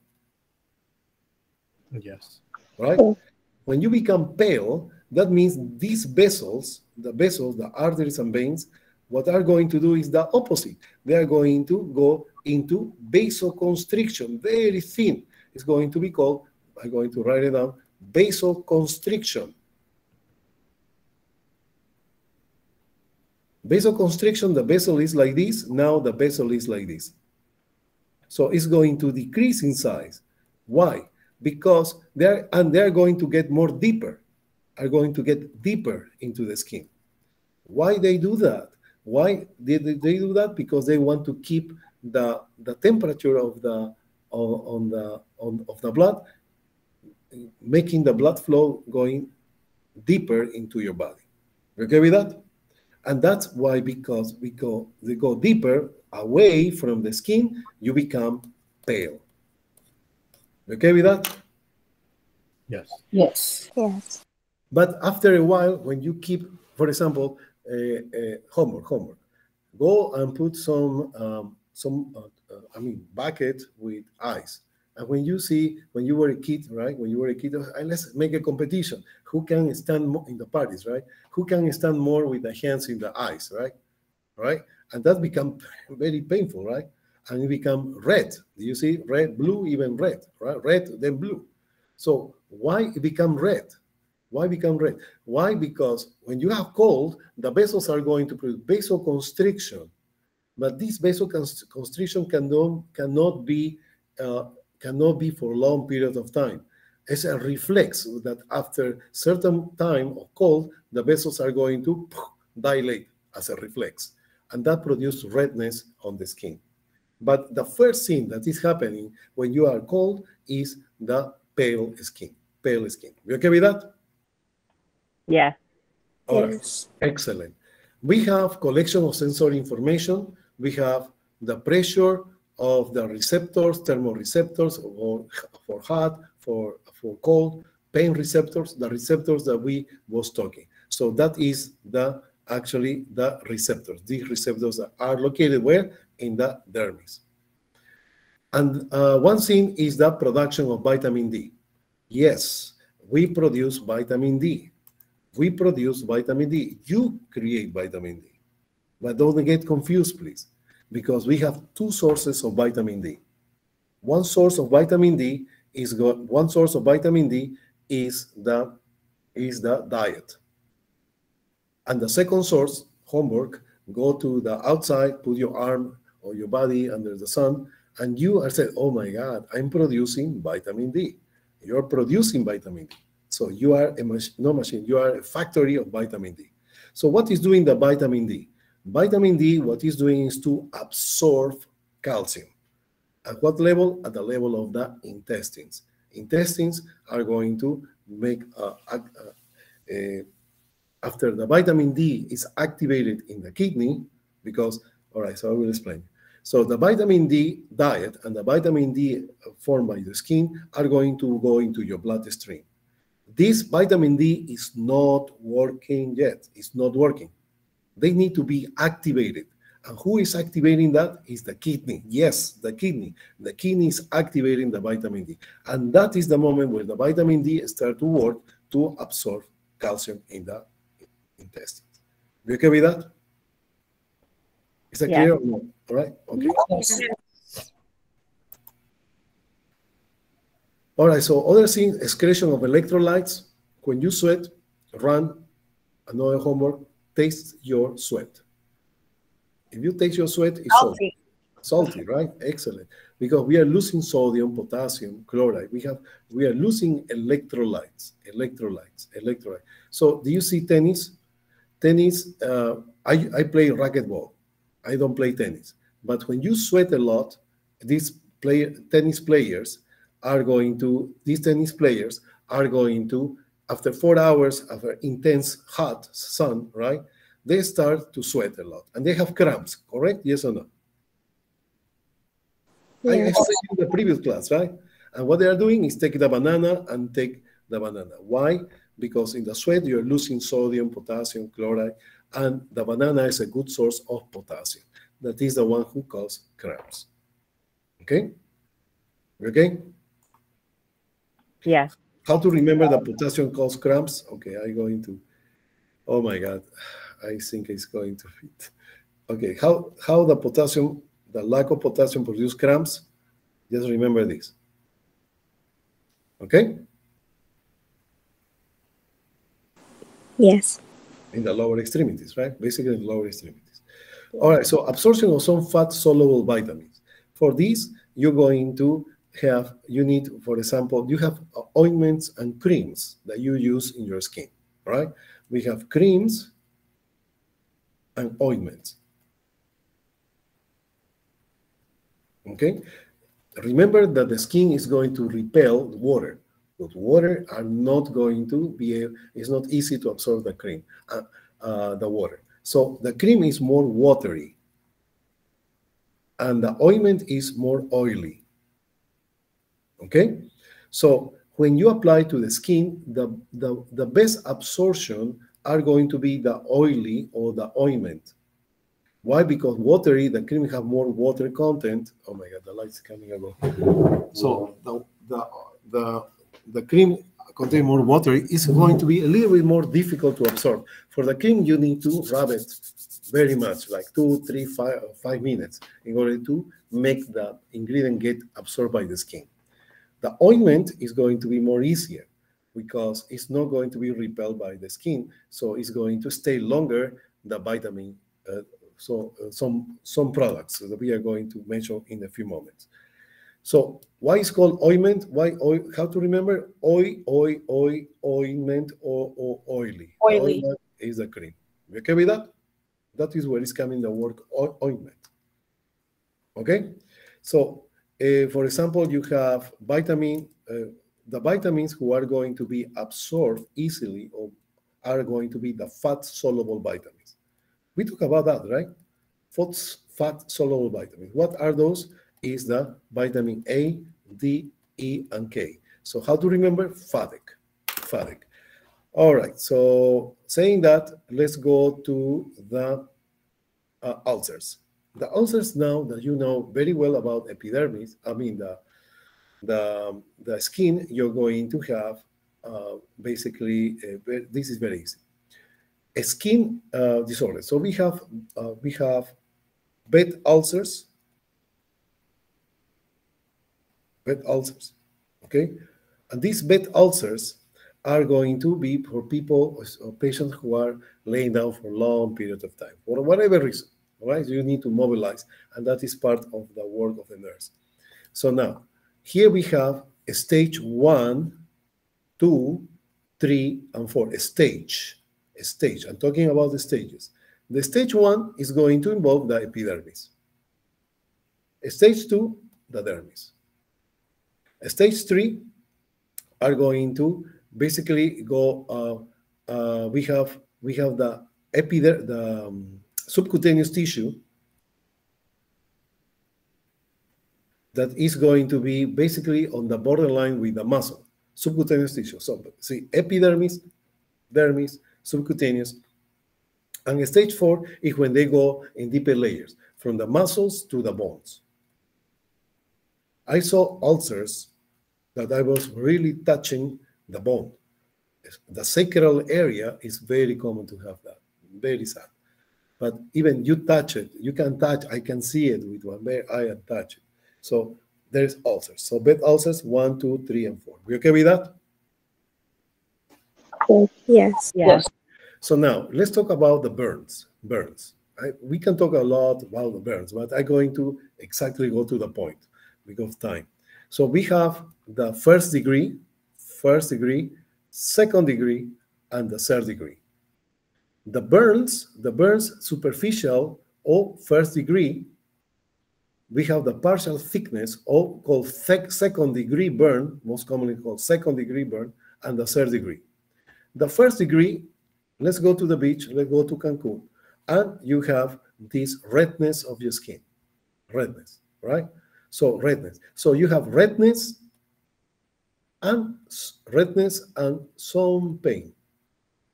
Yes. Right? Oh. When you become pale, that means these vessels, the vessels, the arteries and veins, what are going to do is the opposite. They are going to go into vasoconstriction, very thin. It's going to be called, I'm going to write it down, vasoconstriction. Vasoconstriction, the vessel is like this, now the vessel is like this. So it's going to decrease in size. Why? Because they're and they're going to get more deeper, are going to get deeper into the skin. Why they do that? Why did they do that? Because they want to keep the the temperature of the on, on the on, of the blood, making the blood flow going deeper into your body. You okay with that? And that's why because we go they go deeper away from the skin, you become pale. You okay with that? Yes. Yes. Yes. But after a while, when you keep, for example, uh, uh, homework, homework, go and put some, um, some, uh, uh, I mean, bucket with ice. And when you see, when you were a kid, right? When you were a kid, uh, let's make a competition. Who can stand more in the parties, right? Who can stand more with the hands in the ice, right? Right? And that become (laughs) very painful, right? And it become red. Do you see red, blue, even red, right? Red, then blue. So why become red? Why become red? Why? Because when you have cold, the vessels are going to produce vasoconstriction, but this vasoconstriction cannot cannot be uh, cannot be for a long period of time. It's a reflex that after certain time of cold, the vessels are going to dilate as a reflex, and that produces redness on the skin. But the first thing that is happening when you are cold is the pale skin. Pale skin. You okay with that? Yeah. All right. Yes. Excellent. We have collection of sensory information. We have the pressure of the receptors, thermoreceptors, or for hot, for for cold, pain receptors, the receptors that we was talking. So that is the actually the receptors. These receptors are located where in the dermis. And uh, one thing is the production of vitamin D. Yes, we produce vitamin D we produce vitamin D. You create vitamin D. But don't get confused, please, because we have two sources of vitamin D. One source of vitamin D is one source of vitamin D is the is the diet. And the second source, homework, go to the outside, put your arm or your body under the sun, and you are saying, oh my God, I'm producing vitamin D. You're producing vitamin D. So you are a no machine, you are a factory of vitamin D. So what is doing the vitamin D? Vitamin D, what is doing is to absorb calcium. At what level? At the level of the intestines. Intestines are going to make, uh, uh, uh, after the vitamin D is activated in the kidney, because, all right, so I will explain. So the vitamin D diet and the vitamin D formed by the skin are going to go into your bloodstream this vitamin D is not working yet. It's not working. They need to be activated. And who is activating that? Is the kidney. Yes, the kidney. The kidney is activating the vitamin D. And that is the moment where the vitamin D start to work to absorb calcium in the intestines. You okay with that? Is that Yeah. clear or no? All right? Okay. Yes. All right, so other thing, excretion of electrolytes. When you sweat, run another homework, taste your sweat. If you taste your sweat, it's salty. Salty. Salty, right? Excellent. Because we are losing sodium, potassium, chloride. We have we are losing electrolytes, electrolytes, electrolytes. So do you see tennis? Tennis, uh, I, I play racquetball. I don't play tennis. But when you sweat a lot, these play, tennis players are going to, these tennis players are going to, after four hours of an intense hot sun, right? They start to sweat a lot and they have cramps, correct? Yes or no? I Yes. in the previous class, right? And what they are doing is take the banana and take the banana. Why? Because in the sweat, you're losing sodium, potassium, chloride, and the banana is a good source of potassium. That is the one who causes cramps. Okay? Okay? Yes. How to remember that potassium causes cramps? Okay, I'm going to. Oh my God, I think it's going to fit. Okay, how how the potassium, the lack of potassium produce cramps? Just remember this. Okay, Yes. In the lower extremities, right? Basically, in the lower extremities. All right, so absorption of some fat soluble vitamins. For this, you're going to have, you need, for example, you have ointments and creams that you use in your skin, right? We have creams and ointments. Okay? Remember that the skin is going to repel water. But water are not going to be, a- it's not easy to absorb the cream, uh, uh, the water. So the cream is more watery. And the ointment is more oily. Okay? So when you apply to the skin, the, the, the best absorption are going to be the oily or the ointment. Why? Because watery, the cream have more water content. Oh my God, the light's coming ago. So the, the, the, the cream contain more water is going to be a little bit more difficult to absorb. For the cream, you need to rub it very much, like two, three, five, five minutes in order to make the ingredient get absorbed by the skin. The ointment is going to be more easier because it's not going to be repelled by the skin, so it's going to stay longer the vitamin. Uh, so uh, some some products that we are going to mention in a few moments. So why is called ointment? Why oil? How to remember? Oil, oil, oil, ointment, or, or oily. Oily. Ointment is the cream. You okay with that? That is where is coming the word ointment. Okay, so uh, for example, you have vitamin. Uh, the vitamins who are going to be absorbed easily or are going to be the fat soluble vitamins. We talk about that, right? Fat, fat soluble vitamins. What are those? Is the vitamin A, D, E, and K. So how to remember? FADEC. FADEC. All right. So saying that, let's go to the uh, ulcers. The ulcers now that you know very well about epidermis, I mean the the, the skin, you're going to have uh, basically, uh, this is very easy. A skin uh, disorder. So we have uh, we have bed ulcers, bed ulcers, okay? And these bed ulcers are going to be for people or patients who are laying down for long period of time, for whatever reason, all right? You need to mobilize, and that is part of the work of the nurse. So now, here we have a stage one, two, three, and four. A stage, a stage. I'm talking about the stages. The stage one is going to involve the epidermis. Stage two, the dermis. Stage three are going to basically go. Uh, uh, we have we have the epider the um, subcutaneous tissue that is going to be basically on the borderline with the muscle, subcutaneous tissue. So see, epidermis, dermis, subcutaneous. And stage four is when they go in deeper layers, from the muscles to the bones. I saw ulcers that I was really touching the bone. The sacral area is very common to have that, very sad. But even you touch it, you can touch, I can see it with one bare eye and touch it. So there's ulcers. So bed ulcers, one, two, three, and four. We okay with that? Yes. Yes. So now let's talk about the burns. Burns. I, we can talk a lot about the burns, but I'm going to exactly go to the point because of time. So we have the first degree, first degree, second degree, and the third degree. The burns, the burns superficial or first degree, we have the partial thickness or called sec- second degree burn, most commonly called second degree burn, and the third degree. The first degree, let's go to the beach, let's go to Cancun, and you have this redness of your skin. Redness, right? So redness. So you have redness and redness and some pain.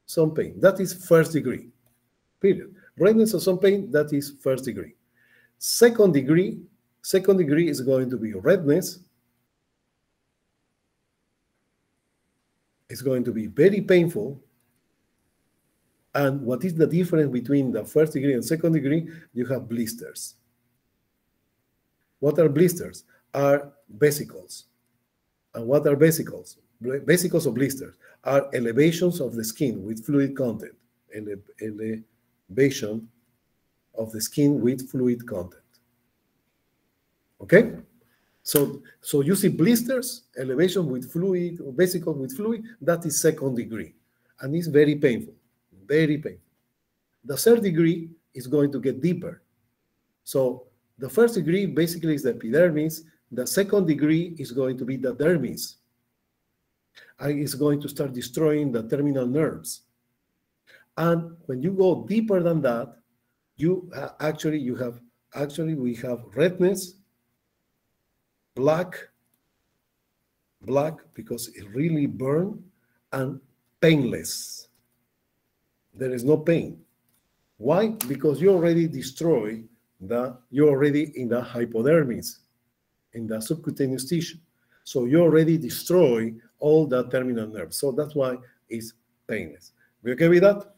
Some pain. That is first degree. Period. Redness or some pain, that is first degree. Second degree, second degree is going to be redness. It's going to be very painful. And what is the difference between the first degree and second degree? You have blisters. What are blisters? Are vesicles. And what are vesicles? Vesicles or blisters are elevations of the skin with fluid content. Ele- elevation of the skin with fluid content. Okay? So, so you see blisters, elevation with fluid, or vesicle with fluid, that is second degree. And it's very painful, very painful. The third degree is going to get deeper. So the first degree basically is the epidermis. The second degree is going to be the dermis. And it's going to start destroying the terminal nerves. And when you go deeper than that, you uh, actually you have actually we have redness, black, black because it really burned, and painless. There is no pain. Why? Because you already destroy the you're already in the hypodermis, in the subcutaneous tissue. So you already destroy all the terminal nerves. So that's why it's painless. We okay with that?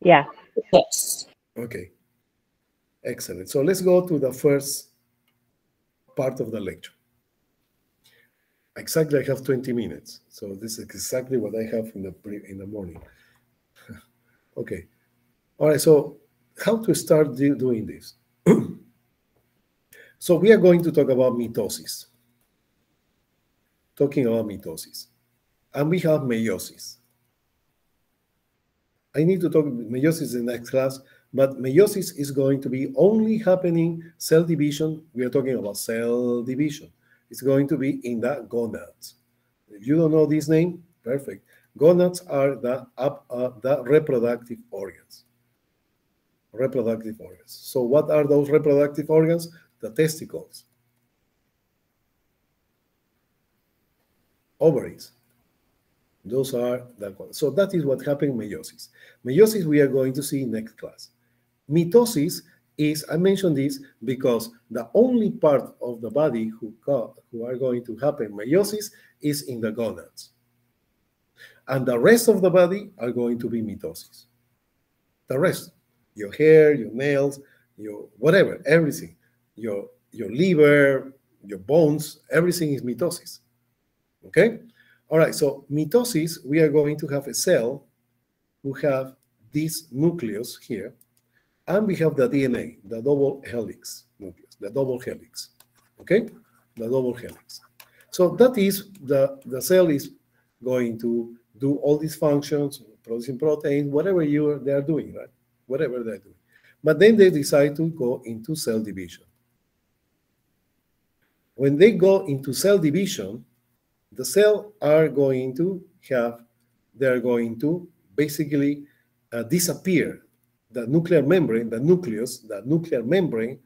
Yeah. Yes. Okay. Excellent. So let's go to the first part of the lecture. Exactly, I have 20 minutes. So this is exactly what I have in the pre- in the morning. (laughs) okay. All right. So how to start do- doing this? (clears throat) so we are going to talk about mitosis. Talking about mitosis, and we have meiosis. I need to talk meiosis in the next class, but meiosis is going to be only happening cell division. We are talking about cell division. It's going to be in the gonads. If you don't know this name, perfect. Gonads are the up, uh, the reproductive organs. Reproductive organs. So what are those reproductive organs? The testicles, ovaries, those are the so that is what happened in meiosis. Meiosis we are going to see next class. Mitosis is I mentioned this because the only part of the body who got, who are going to happen meiosis is in the gonads, and the rest of the body are going to be mitosis. The rest, your hair, your nails, your whatever, everything, your your liver, your bones, everything is mitosis. Okay. All right, so mitosis, we are going to have a cell who have this nucleus here, and we have the DNA, the double helix nucleus, the double helix, okay? The double helix. So that is, the, the cell is going to do all these functions, producing proteins, whatever you they are doing, right? Whatever they're doing. But then they decide to go into cell division. When they go into cell division, the cell are going to have, they're going to basically uh, disappear. The nuclear membrane, the nucleus, the nuclear membrane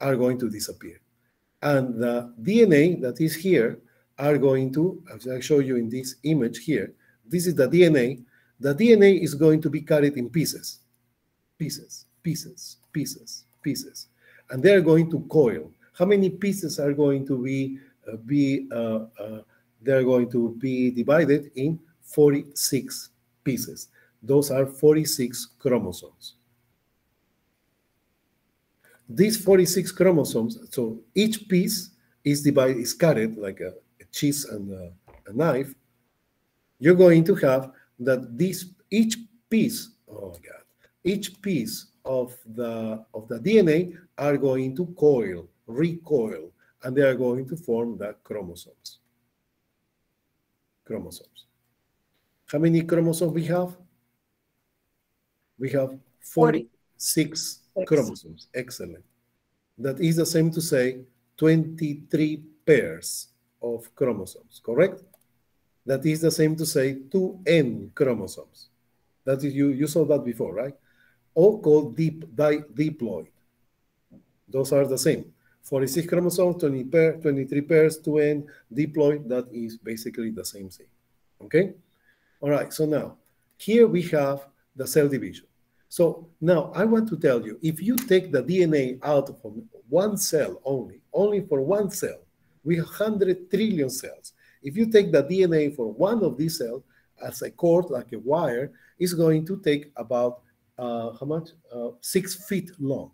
are going to disappear. And the DNA that is here are going to, as I show you in this image here, this is the DNA. The DNA is going to be carried in pieces, pieces, pieces, pieces, pieces. And they're going to coil. How many pieces are going to be, uh, be uh, uh, they're going to be divided in 46 pieces. Those are 46 chromosomes. these 46 chromosomes, so each piece is divided, is carried like a, a cheese and a, a, knife. You're going to have that this each piece, oh God, each piece of the of the DNA are going to coil, recoil, and they are going to form the chromosomes. Chromosomes. How many chromosomes we have? We have 46 chromosomes. Excellent. That is the same to say 23 pairs of chromosomes, correct? That is the same to say 2n chromosomes. That is, you, you saw that before, right? All called deep, di, diploid. Those are the same. 46 chromosomes, 20 pair, 23 pairs, 2n, diploid, that is basically the same thing. Okay? All right, so now here we have the cell division. So now I want to tell you, if you take the DNA out from one cell only, only for one cell, we have 100 trillion cells. If you take the DNA for one of these cells as a cord, like a wire, it's going to take about, uh, how much? Uh, six feet long.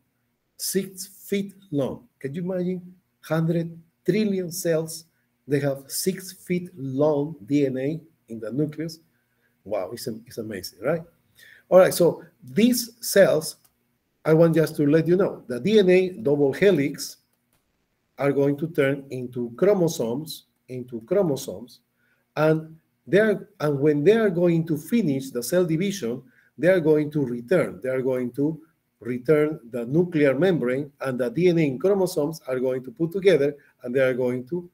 Six feet long. Can you imagine? 100 trillion cells. They have six feet long DNA in the nucleus. Wow, it's, it's amazing, right? All right, so these cells, I want just to let you know, the DNA double helix are going to turn into chromosomes, into chromosomes, and they are, and when they are going to finish the cell division, they are going to return. They are going to return the nuclear membrane, and the DNA in chromosomes are going to put together, and they are going to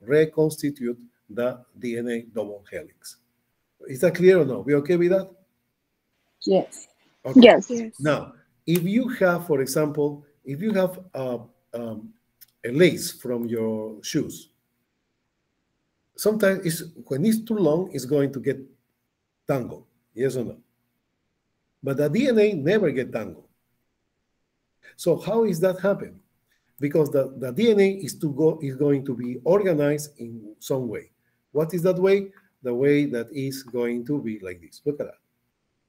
reconstitute the DNA double helix. Is that clear or no? We okay with that? Yes. Okay. Yes. Now, if you have, for example, if you have a, um, a lace from your shoes, sometimes it's, when it's too long, it's going to get tangled. Yes or no? But the DNA never get tangled. So how is that happen? Because the, the DNA is to go is going to be organized in some way. What is that way? The way that is going to be like this. Look at that.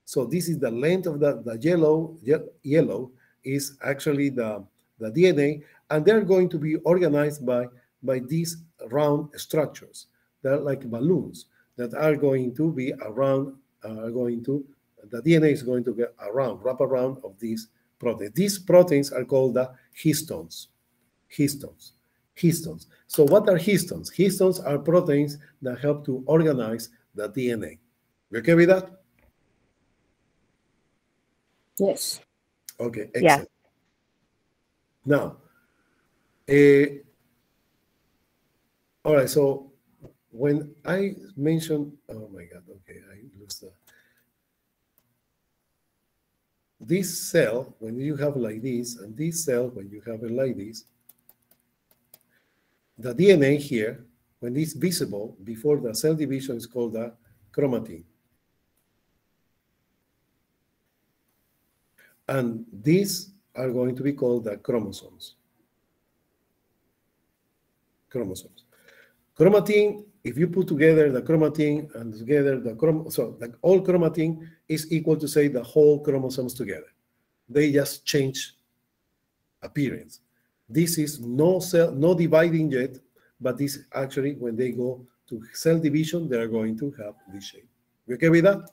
So this is the length of the, the yellow, yellow is actually the, the DNA, and they're going to be organized by, by these round structures. They're like balloons that are going to be around, are going to, the DNA is going to get around, wrap around of these proteins. These proteins are called the histones. Histones. Histones. So what are histones? Histones are proteins that help to organize the DNA. You okay with that? Yes. Okay, excellent. Yeah. Now, uh, all right, so when I mentioned, oh my God, okay, I lose the, this cell, when you have like this, and this cell, when you have it like this, the DNA here, when it's visible before the cell division is called the chromatin. And these are going to be called the chromosomes. Chromosomes. Chromatin, if you put together the chromatin and together the chrom so the all chromatin is equal to say the whole chromosomes together. They just change appearance. This is no cell, no dividing yet, but this actually when they go to cell division, they are going to have this shape. You okay with that?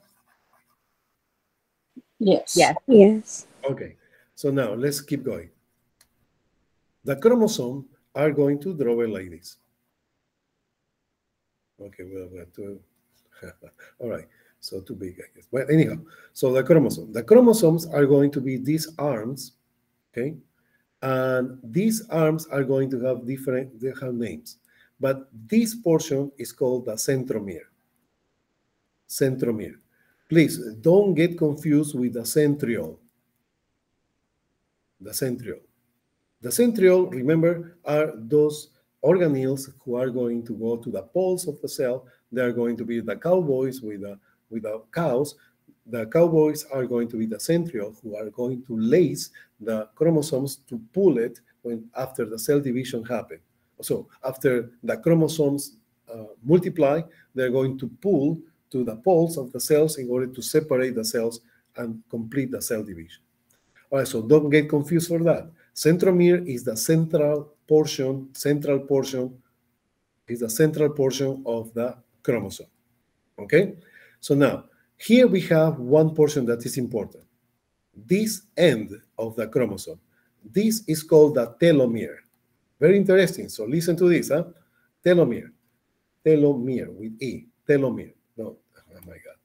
Yes. Yes. Yes. Okay, so now let's keep going. The chromosome are going to draw it like this. Okay, well, we have to. All right, so too big, I guess. But anyhow, so the chromosome. The chromosomes are going to be these arms, okay? And these arms are going to have different, they have names. But this portion is called the centromere. Centromere. Please don't get confused with the centriole. The centriole. The centriole, remember, are those organelles who are going to go to the poles of the cell. They are going to be the cowboys with the, with the cows. The cowboys are going to be the centriole who are going to lace the chromosomes to pull it when after the cell division happened. So after the chromosomes uh, multiply, they're going to pull to the poles of the cells in order to separate the cells and complete the cell division. All right, so don't get confused for that. Centromere is the central portion, central portion, is the central portion of the chromosome. Okay? So now, here we have one portion that is important. This end of the chromosome. This is called the telomere. Very interesting. So listen to this, huh? Telomere. Telomere with E. Telomere. No, oh my God.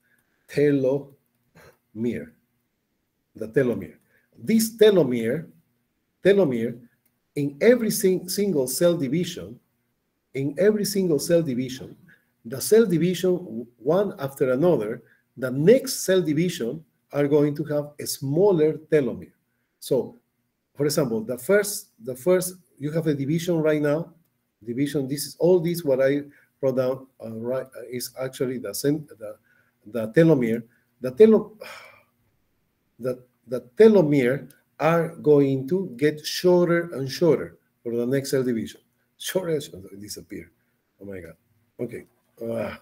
Telomere. The telomere. This telomere, telomere, in every sing single cell division, in every single cell division, the cell division one after another, the next cell division are going to have a smaller telomere. So, for example, the first, the first, you have a division right now. Division. This is all this what I wrote down. Uh, right uh, is actually the the the telomere. The telo, (sighs) the the telomere are going to get shorter and shorter for the next cell division. Shorter, shorter disappear. Oh my God. Okay. Uh,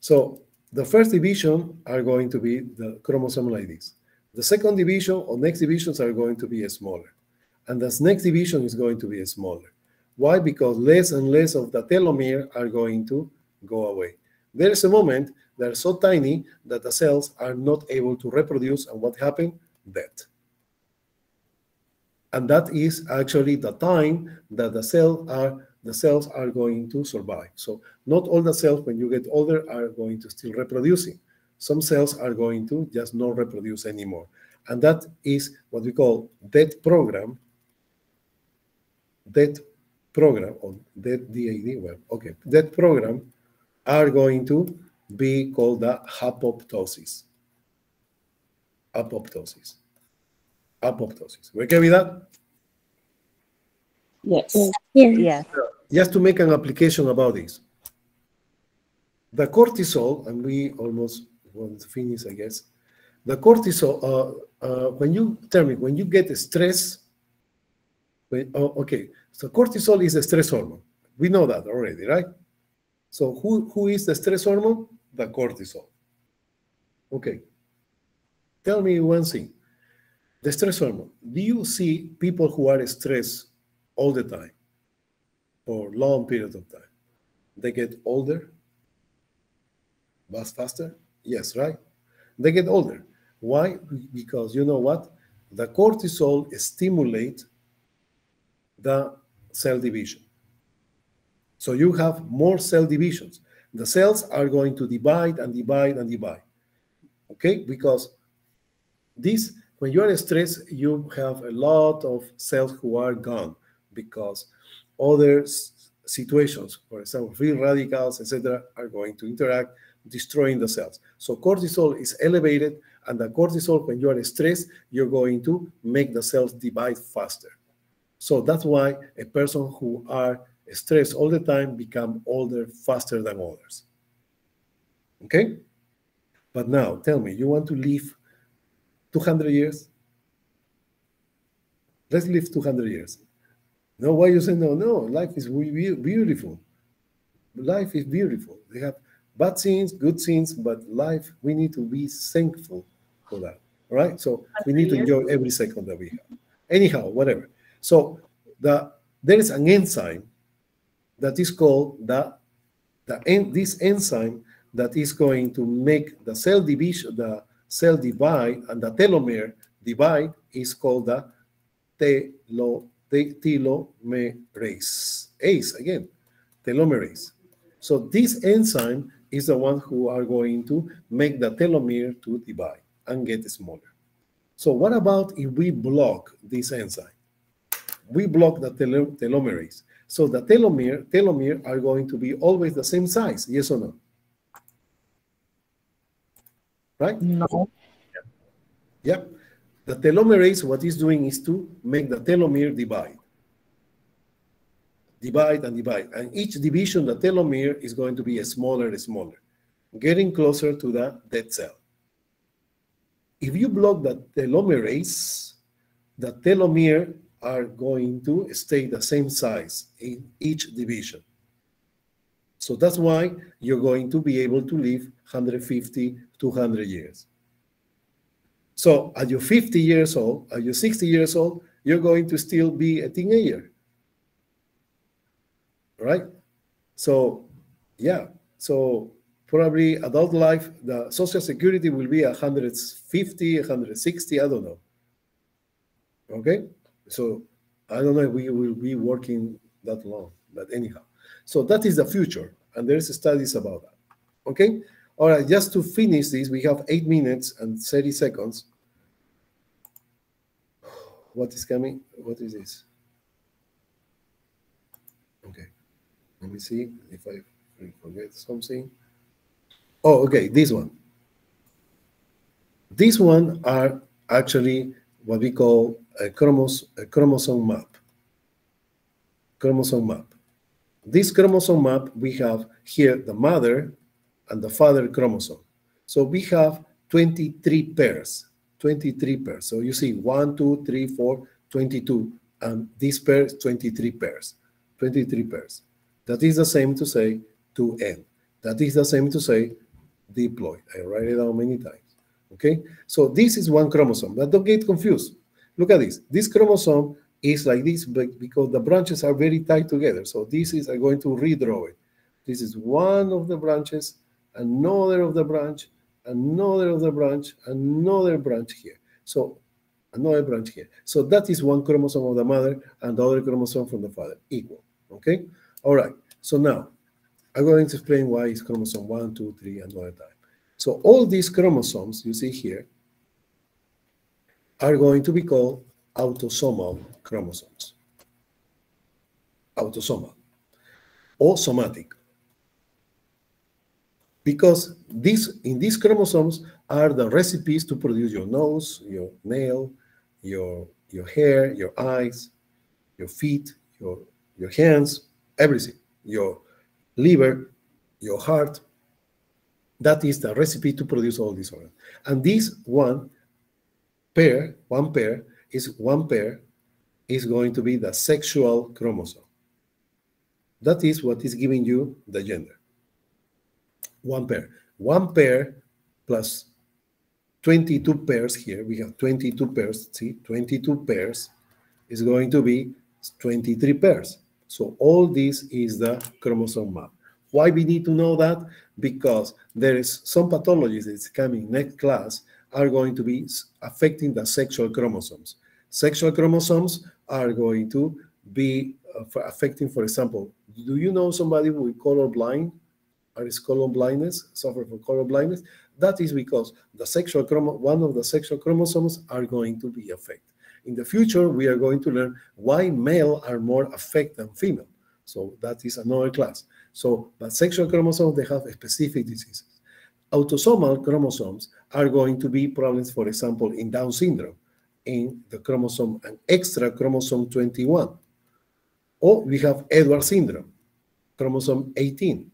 so the first division are going to be the chromosome like this. The second division or next divisions are going to be smaller. And the next division is going to be smaller. Why? Because less and less of the telomere are going to go away. There is a moment they're so tiny that the cells are not able to reproduce, and what happened? Death. And that is actually the time that the cell are the cells are going to survive. So not all the cells, when you get older, are going to still reproducing. Some cells are going to just not reproduce anymore. And that is what we call death program, death program, or death DAD, well, okay, death program are going to be called the apoptosis. Apoptosis. Apoptosis. ¿Ve qué vida? Yes. Yes. Just to make an application about this. The cortisol, and we almost want to finish, I guess. The cortisol, uh, uh, when you tell me, when you get stress, when, oh, okay, so cortisol is a stress hormone. We know that already, right? So who, who is the stress hormone? The cortisol. Okay. Tell me one thing. The stress hormone. Do you see people who are stressed all the time for long periods of time? They get older? Bust faster? Yes, right? They get older. Why? Because you know what? The cortisol stimulates the cell division. So you have more cell divisions. The cells are going to divide and divide and divide. Okay? Because this, when you are stressed, you have a lot of cells who are gone because other situations, for example, free radicals, etc., are going to interact, destroying the cells. So cortisol is elevated, and the cortisol, when you are stressed, you're going to make the cells divide faster. So that's why a person who are stressed all the time become older faster than others. Okay? But now, tell me, you want to live 200 years? Let's live 200 years. No, why you say no? No, life is beautiful. Life is beautiful. They have bad scenes, good scenes, but life, we need to be thankful for that. All right? So we need to enjoy every second that we have. Anyhow, whatever. So the there is an enzyme that is called the, the en, this enzyme that is going to make the cell division, the cell divide, and the telomere divide is called the telo, telomerase. ACE again, telomerase. So this enzyme is the one who are going to make the telomere to divide and get smaller. So what about if we block this enzyme? We block the telomerase. So the telomere, telomere are going to be always the same size, yes or no? Right? No. Yeah. The telomerase, what it's doing is to make the telomere divide. Divide and divide. And each division, the telomere is going to be smaller and smaller, getting closer to the dead cell. If you block the telomerase, the telomere are going to stay the same size in each division. So that's why you're going to be able to live 150, 200 years. So at your 50 years old, at your 60 years old, you're going to still be a teenager. Right? So, yeah. So probably adult life, the social security will be 150, 160, I don't know. Okay? So I don't know if we will be working that long, but anyhow. So that is the future, and there's studies about that. Okay? All right, just to finish this, we have eight minutes and 30 seconds. What is coming? What is this? Okay. Let me see if I forget something. Oh, okay, this one. These one are actually what we call a, chromos a chromosome map. Chromosome map. This chromosome map, we have here the mother and the father chromosome. So we have 23 pairs, 23 pairs. So you see 1, 2, 3, 4, 22, and this pair is 23 pairs, 23 pairs. That is the same to say 2n. That is the same to say diploid. I write it down many times. Okay, so this is one chromosome, but don't get confused. Look at this. This chromosome is like this because the branches are very tight together. So this is, I'm going to redraw it. This is one of the branches, another of the branch, another of the branch, another branch here. So another branch here. So that is one chromosome of the mother and the other chromosome from the father, equal. Okay? All right. So now I'm going to explain why it's chromosome one, two, three, and another time. So all these chromosomes you see here are going to be called autosomal chromosomes. Autosomal or somatic. Because these in these chromosomes are the recipes to produce your nose, your nail, your your hair, your eyes, your feet, your your hands, everything, your liver, your heart. That is the recipe to produce all these organs. And this one pair, one pair, is one pair is going to be the sexual chromosome. That is what is giving you the gender. One pair. One pair plus 22 pairs here. We have 22 pairs. See, 22 pairs is going to be 23 pairs. So all this is the chromosome map. Why we need to know that? Because there is some pathologies that's coming next class are going to be affecting the sexual chromosomes. Sexual chromosomes are going to be uh, affecting, for example, do you know somebody with color blind? Or is color blindness, suffer from color blindness? That is because the sexual chromo one of the sexual chromosomes are going to be affected. In the future, we are going to learn why male are more affected than female. So that is another class. So, but sexual chromosomes, they have specific diseases. Autosomal chromosomes are going to be problems, for example, in Down syndrome, in the chromosome, an extra chromosome 21. Or we have Edward syndrome, chromosome 18.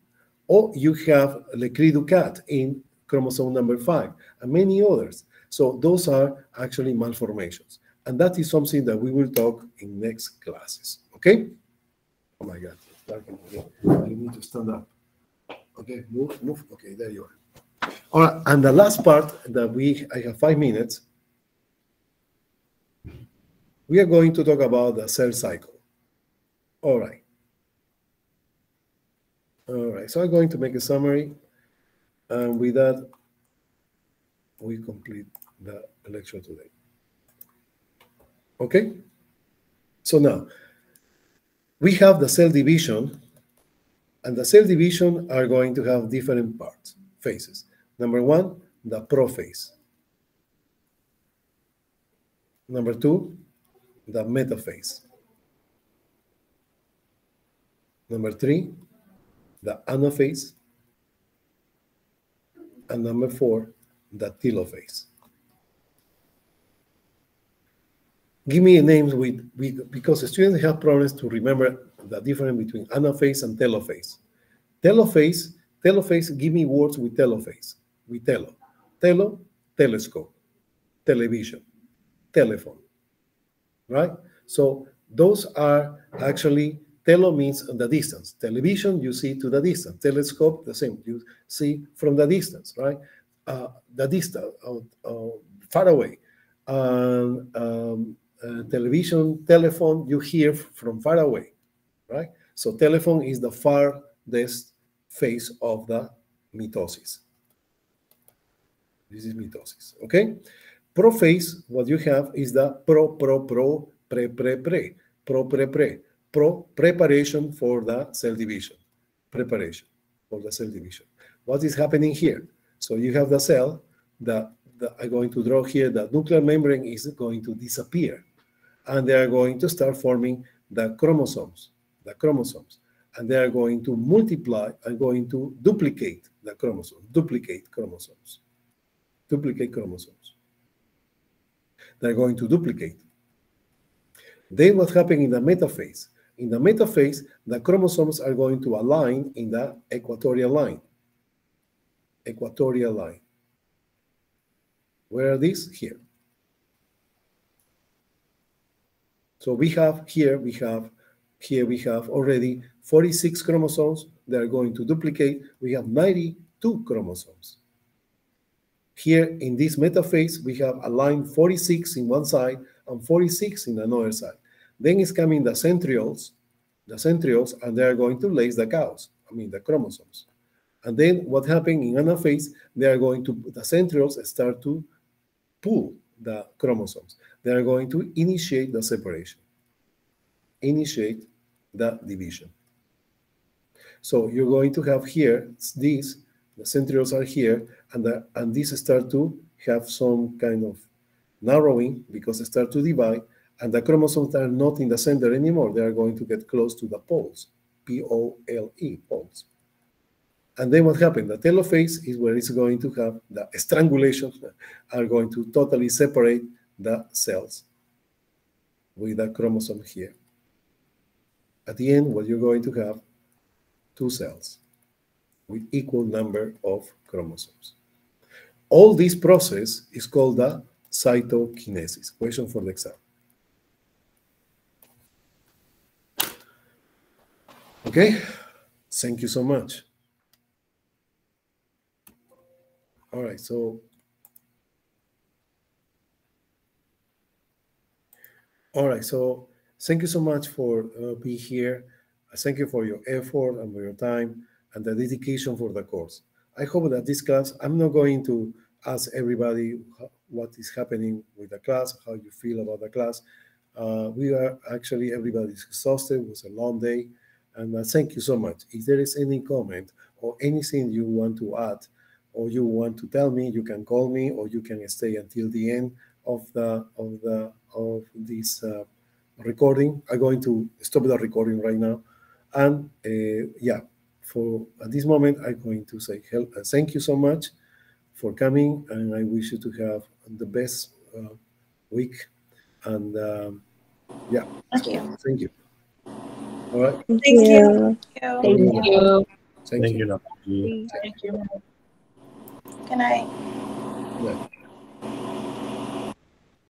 Or you have le cri-du-chat in chromosome number five, and many others. So those are actually malformations. And that is something that we will talk in next classes. Okay? Oh my God, it's dark again. I need to stand up. Okay, move, move. Okay, there you are. All right, and the last part that we, I have five minutes. We are going to talk about the cell cycle. All right. All right, so I'm going to make a summary. And with that, we complete the lecture today. Okay? So now, we have the cell division, and the cell division are going to have different parts, phases. Number one, the prophase. Number two, the metaphase. Number three, the anaphase. And number four, the telophase. Give me names with, with because students have problems to remember the difference between anaphase and telophase. Telophase, telophase, give me words with telophase, with telo. Telo, telescope, television, telephone, right? So those are actually, telo means the distance. Television, you see to the distance. Telescope, the same. You see from the distance, right? Uh, the distance, uh, uh, far away. Um, um, television, telephone, you hear from far away, right? So telophase is the farthest phase of the mitosis. This is mitosis, okay? Prophase, what you have is the pro, pro, pro, pre, pre, pre, pro, pre, pre, pro, preparation for the cell division, preparation for the cell division. What is happening here? So you have the cell, the I'm going to draw here, the nuclear membrane is going to disappear, and they are going to start forming the chromosomes, the chromosomes, and they are going to multiply, are going to duplicate the chromosomes, duplicate chromosomes, duplicate chromosomes. They're going to duplicate. Then what happened in the metaphase? In the metaphase, the chromosomes are going to align in the equatorial line. Equatorial line. Where are these? Here. So we have here, we have here, we have already 46 chromosomes that are going to duplicate. We have 92 chromosomes. Here in this metaphase, we have aligned 46 in one side and 46 in another side. Then is coming the centrioles, the centrioles, and they are going to lace the cows, I mean the chromosomes. And then what happened in anaphase, they are going to, the centrioles start to pull the chromosomes. They are going to initiate the separation, initiate the division. So you're going to have here these, the centrioles are here, and, the, and these start to have some kind of narrowing because they start to divide, and the chromosomes are not in the center anymore. They are going to get close to the poles, P-O-L-E, poles. And then what happened? The telophase is where it's going to have the strangulation (laughs) are going to totally separate the cells with the chromosome here. At the end, what you're going to have two cells with equal number of chromosomes. All this process is called the cytokinesis. Question for the exam. Okay, thank you so much. All right, so all right, so thank you so much for uh, being here. Thank you for your effort and for your time and the dedication for the course. I hope that this class, I'm not going to ask everybody what is happening with the class, how you feel about the class. Uh, we are actually, everybody's exhausted. It was a long day. And uh, thank you so much. If there is any comment or anything you want to add or you want to tell me, you can call me or you can stay until the end of the of the of this uh, recording. I'm going to stop the recording right now. And uh, yeah, for at this moment, I'm going to say help, uh, thank you so much for coming, and I wish you to have the best uh, week. And um, yeah, Thank you. Thank you. All right. Thank you. Thank Thank you. Thank, Thank you. you, Dr. G. Thank you. Good night. Yeah.